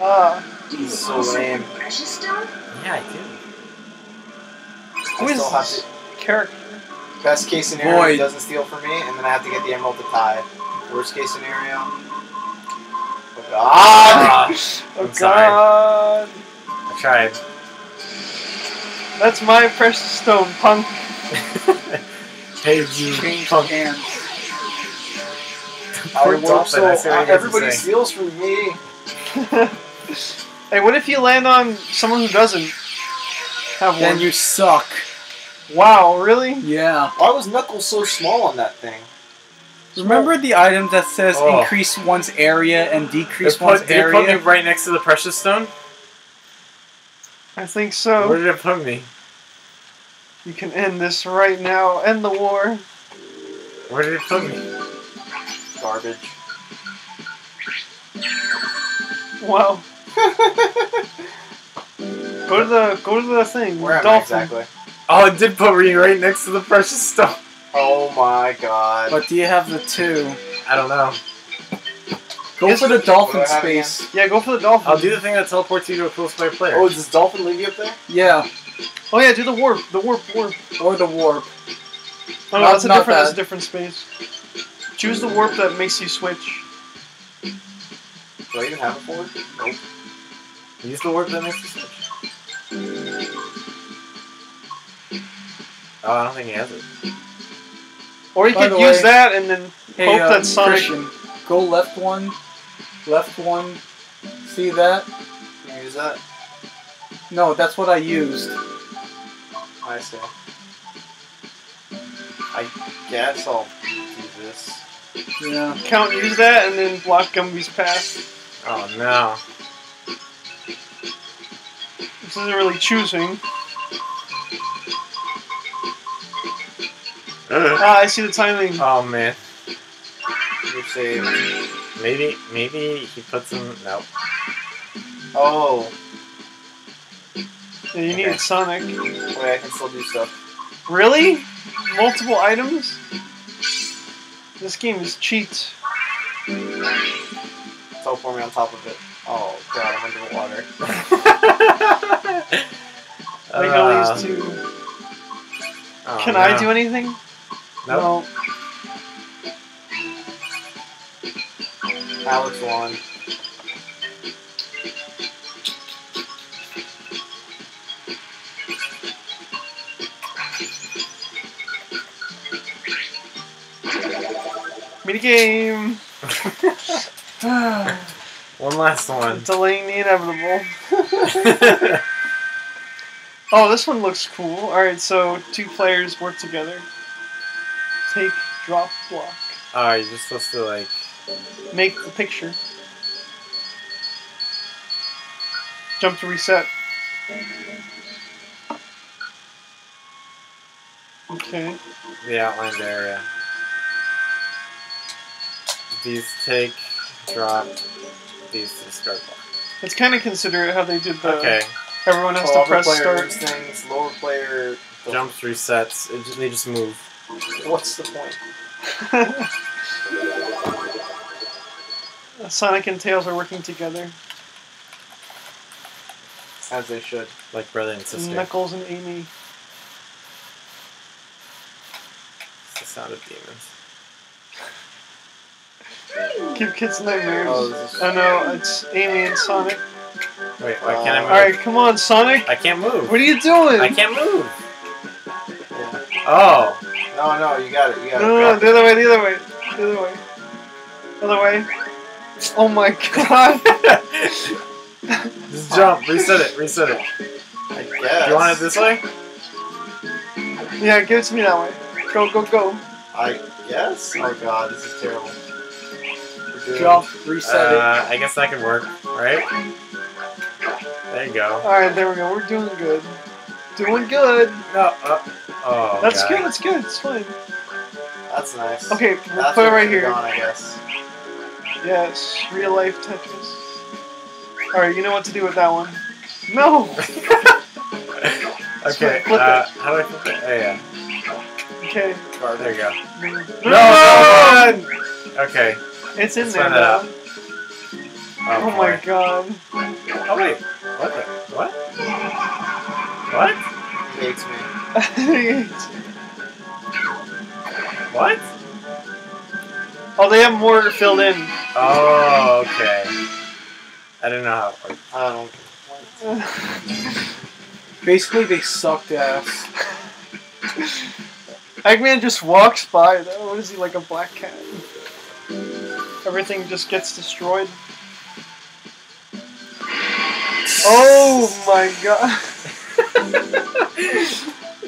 Ah, Do you This is so also lame. precious stone? Yeah, I do. who I is still have this character? best case scenario, Void. he doesn't steal from me, and then I have to get the emerald to tie. Worst case scenario. Oh god! Ah, Oh I'm sorry. god. I tried. That's my precious stone, punk. hey, you Change punk. hands. I Poor work so I see what you guys are everybody steals from me. hey, what if you land on someone who doesn't have one? Then you suck. Wow, really? Yeah. Why was Knuckles so small on that thing? Remember the item that says Oh. increase one's area and decrease put, one's did it put me area? right next to the precious stone? I think so. Where did it put me? You can end this right now. End the war. Where did it put me? Garbage. Wow. Go to the go to the thing. Where am I exactly? Oh, it did put me right next to the precious stone. Oh my god. But do you have the two? I don't know. Go Yes, for the dolphin what do space. Yeah, go for the dolphin. I'll do the thing that teleports you to a close by player. Oh, does Dolphin leave you up there? Yeah. Oh yeah, do the warp. The warp. Warp. Or the warp. Oh, no, that's a not different. That's a different space. Choose the warp that makes you switch. Do I even have a forward? Nope. Use the warp that makes you switch. Oh, I don't think he has it. Or you By could use way- that and then Hey, hope uh, that Sonic. Christian, go left one, left one. See that? You use that? No, that's what I used. I see. I guess I'll do this. Yeah. Count use that and then block Gumby's path. Oh no. This isn't really choosing. Ah, I see the timing. oh man. You save. Maybe, maybe he puts him. No. Oh, you Okay. Sonic. wait, I can still do stuff. Really? Multiple items? This game is cheat. Teleport me on top of it. Oh god, I'm under the water. Like Uh, these two. oh, Can no. I do anything? Nope. Alex won. Mini game. One last one. Delaying the inevitable. Oh, this one looks cool. Alright, so two players work together. Take, drop, block. oh, you're just supposed to like. Make the picture. Jump to reset. Okay. the outlined area. These take, drop, these discard block. It's kind of considerate how they did the. Okay, Everyone has to press player start. things, lower player. jumps, resets. It just, they just move. What's the point? Sonic and Tails are working together. As they should. Like brother and sister. Knuckles and Amy. It's the sound of demons. Give kids nightmares. Oh, this is- I know, it's Amy and Sonic. Wait, why can't I move? Alright, come on, Sonic! I can't move. What are you doing? I can't move. Yeah. Oh. No, no, you got it. You got No, it. no, no, the other way, the other way. The other way. The Other way. Oh my god! just jump. Reset it. Reset it. I guess. You want it this way? yeah, give it to me that way. Go, go, go. I guess. Oh god, this is terrible. We're doomed. Jump, reset it. Uh, I guess that could work, right? There you go. Alright, there we go. We're doing good. Doing good. No. Uh, oh. That's God. good, that's good. It's fine. That's nice. Okay, we'll That's put it right here. Gone, I guess. Yes, real life Tetris. Alright, you know what to do with that one. No! Okay, Flip it. uh, how do I flip it? Oh, yeah. Okay. There you go. No! Okay. It's in Let's there find that out. Oh, Oh my god. Oh, wait. What the? What? What? Hates me. What? Oh, they have more filled in. Oh, okay. I don't know how it worked. I don't. Basically, they sucked ass. Eggman just walks by though. What is he like a black cat? Everything just gets destroyed. Oh my god.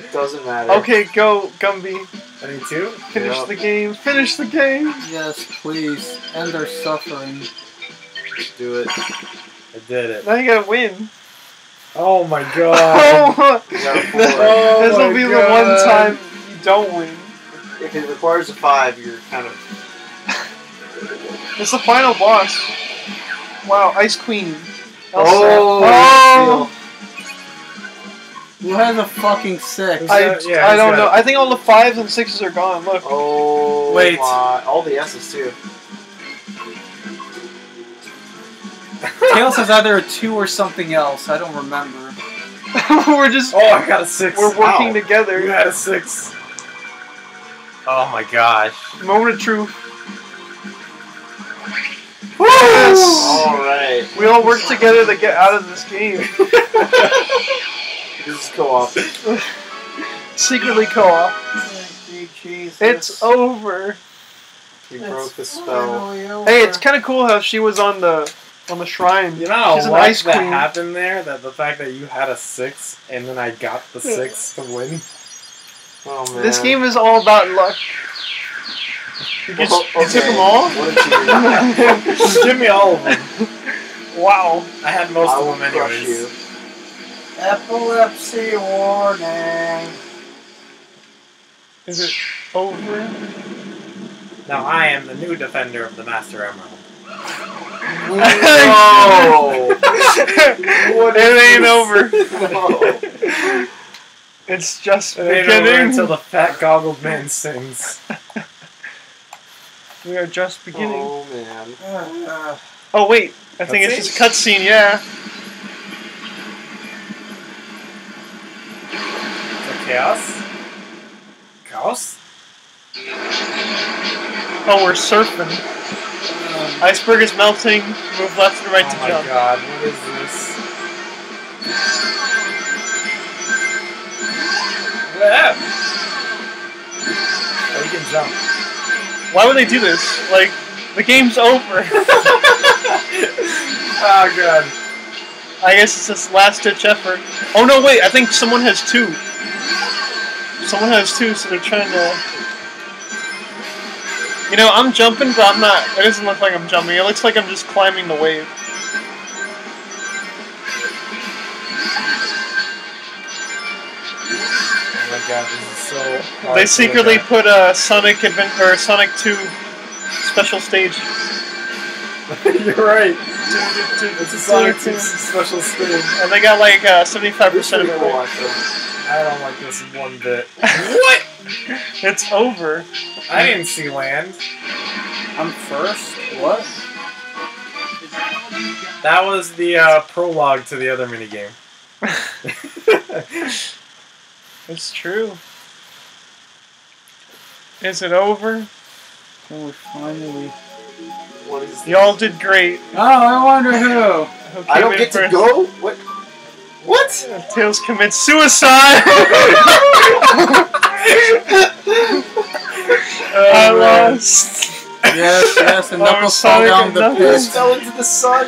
Doesn't matter. Okay, go, Gumby. I need two? Finish Yep. the game. Finish the game. Yes, please. End their suffering. Do it. I did it. Now you gotta win. Oh my god. Oh, You got a four. this will my be the one time you don't win. if it requires a five, you're kind of. It's the final boss. Wow, Ice Queen. Oh, oh Who has a fucking six? I, Yeah, yeah, I don't know. it. I think all the fives and sixes are gone. Look. Oh, Wait. my- all the S's too. Tails has either a two or something else. I don't remember. we're just Oh, I got a six. we're working Ow. together. You had a six. Oh my gosh. Moment of truth. Yes! right. We all work together to get out of this game. This is co-op. Secretly co-op. It's over. We broke the spell. Hey, it's kind of cool how she was on the on the shrine. You know She's an what ice that queen. happened there? That the fact that you had a six and then I got the six to win. Oh man. This game is all about luck. You, just, Oh, you took okay. them all? What a cheater. Just give me all of them. wow. I had most I of them crush anyways. you. Epilepsy warning. Is it over? Now I am the new defender of the Master Emerald. No. it ain't over. no. It's just It ain't over beginning. until the fat goggled man sings. we are just beginning. Oh, man. Oh wait, I think it's just a cutscene. Yeah. Chaos? Chaos? Oh, we're surfing. Um, Iceberg is melting. Move left and right oh to my god, what is this? Yeah. Oh, you can jump. Why would they do this? Like, the game's over. Oh god. I guess it's this last ditch effort. Oh no, wait, I think someone has two. Someone has two, so they're trying to. You know, I'm jumping, but I'm not. It doesn't look like I'm jumping. It looks like I'm just climbing the wave. Oh my god, this is so hard They secretly put a Sonic Advent or Sonic 2 special stage. At. You're right. It's a Sonic 2 special stage. And they got like uh, 75% of it cool, right. I don't like this one bit. what? It's over. I didn't see land. I'm first. What? That was the uh, prologue to the other minigame. It's true. Is it over? Oh, finally. What is this? Y'all did great. Oh, I wonder who. Who I don't in get to go? What? What? Tails commits suicide! I oh, lost. Yes, yes, and Oh, Knuckles fell Sonic down the Knuckles. pit. Fell into the sun.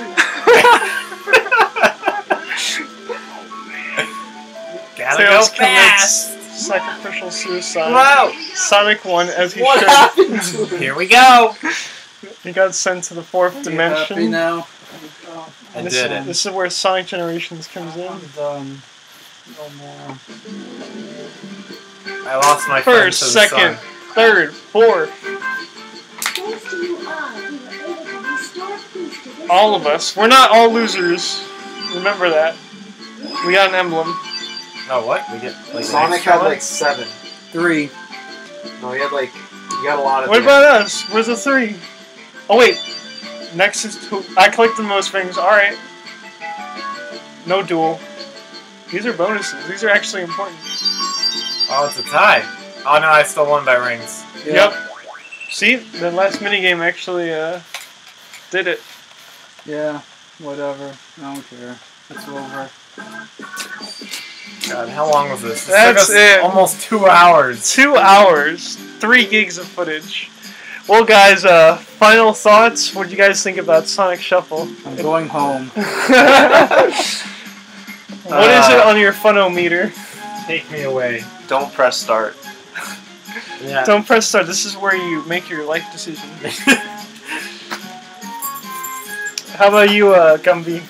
Gotta Tails go fast. commits sacrificial suicide. Wow. Sonic won as he What should. happened to him? Here we go. He got sent to the fourth You happy dimension. now? I This, did it. this is where Sonic Generations comes in. I'm um, done. No more. I lost my First, to second, sun. third, fourth. Thanks to you all, we were able to All of us. We're not all losers. Remember that. We got an emblem. Oh, what? We get like Sonic had one? like seven. Three. No, he had like you got a lot of. What about us? Where's the three? Oh wait. Next is two. I collected the most rings. Alright. No duel. These are bonuses. These are actually important. Oh, it's a tie. Oh no, I still won by rings. Yep. See? The last minigame actually uh, did it. Yeah. Whatever. I don't care. It's over. God, how long was this? This That's took us it. Almost two hours. Two hours. Three gigs of footage. Well, guys, uh, final thoughts. What do you guys think about Sonic Shuffle? I'm going home. what is it on your funometer? Take me away. Don't press start. Yeah. Don't press start. This is where you make your life decision. How about you, uh, Gumby?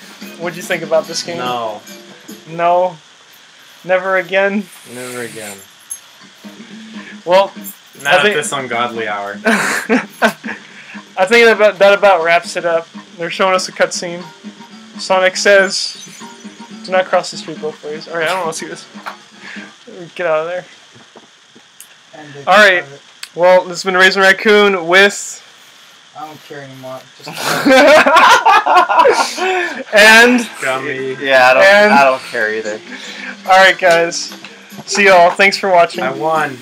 What'd you think about this game? no, No. Never again. never again. Well, Not I at think- this ungodly hour. I think that about, that about wraps it up. They're showing us a cutscene. Sonic says, "Do not cross the street both ways." All right, I don't want to see this. Get out of there. All right. Well, this has been RazinRakun with. I don't care anymore. Just and Gumby. Yeah, I don't. And- I don't care either. all right, guys. See y'all. Thanks for watching. I won.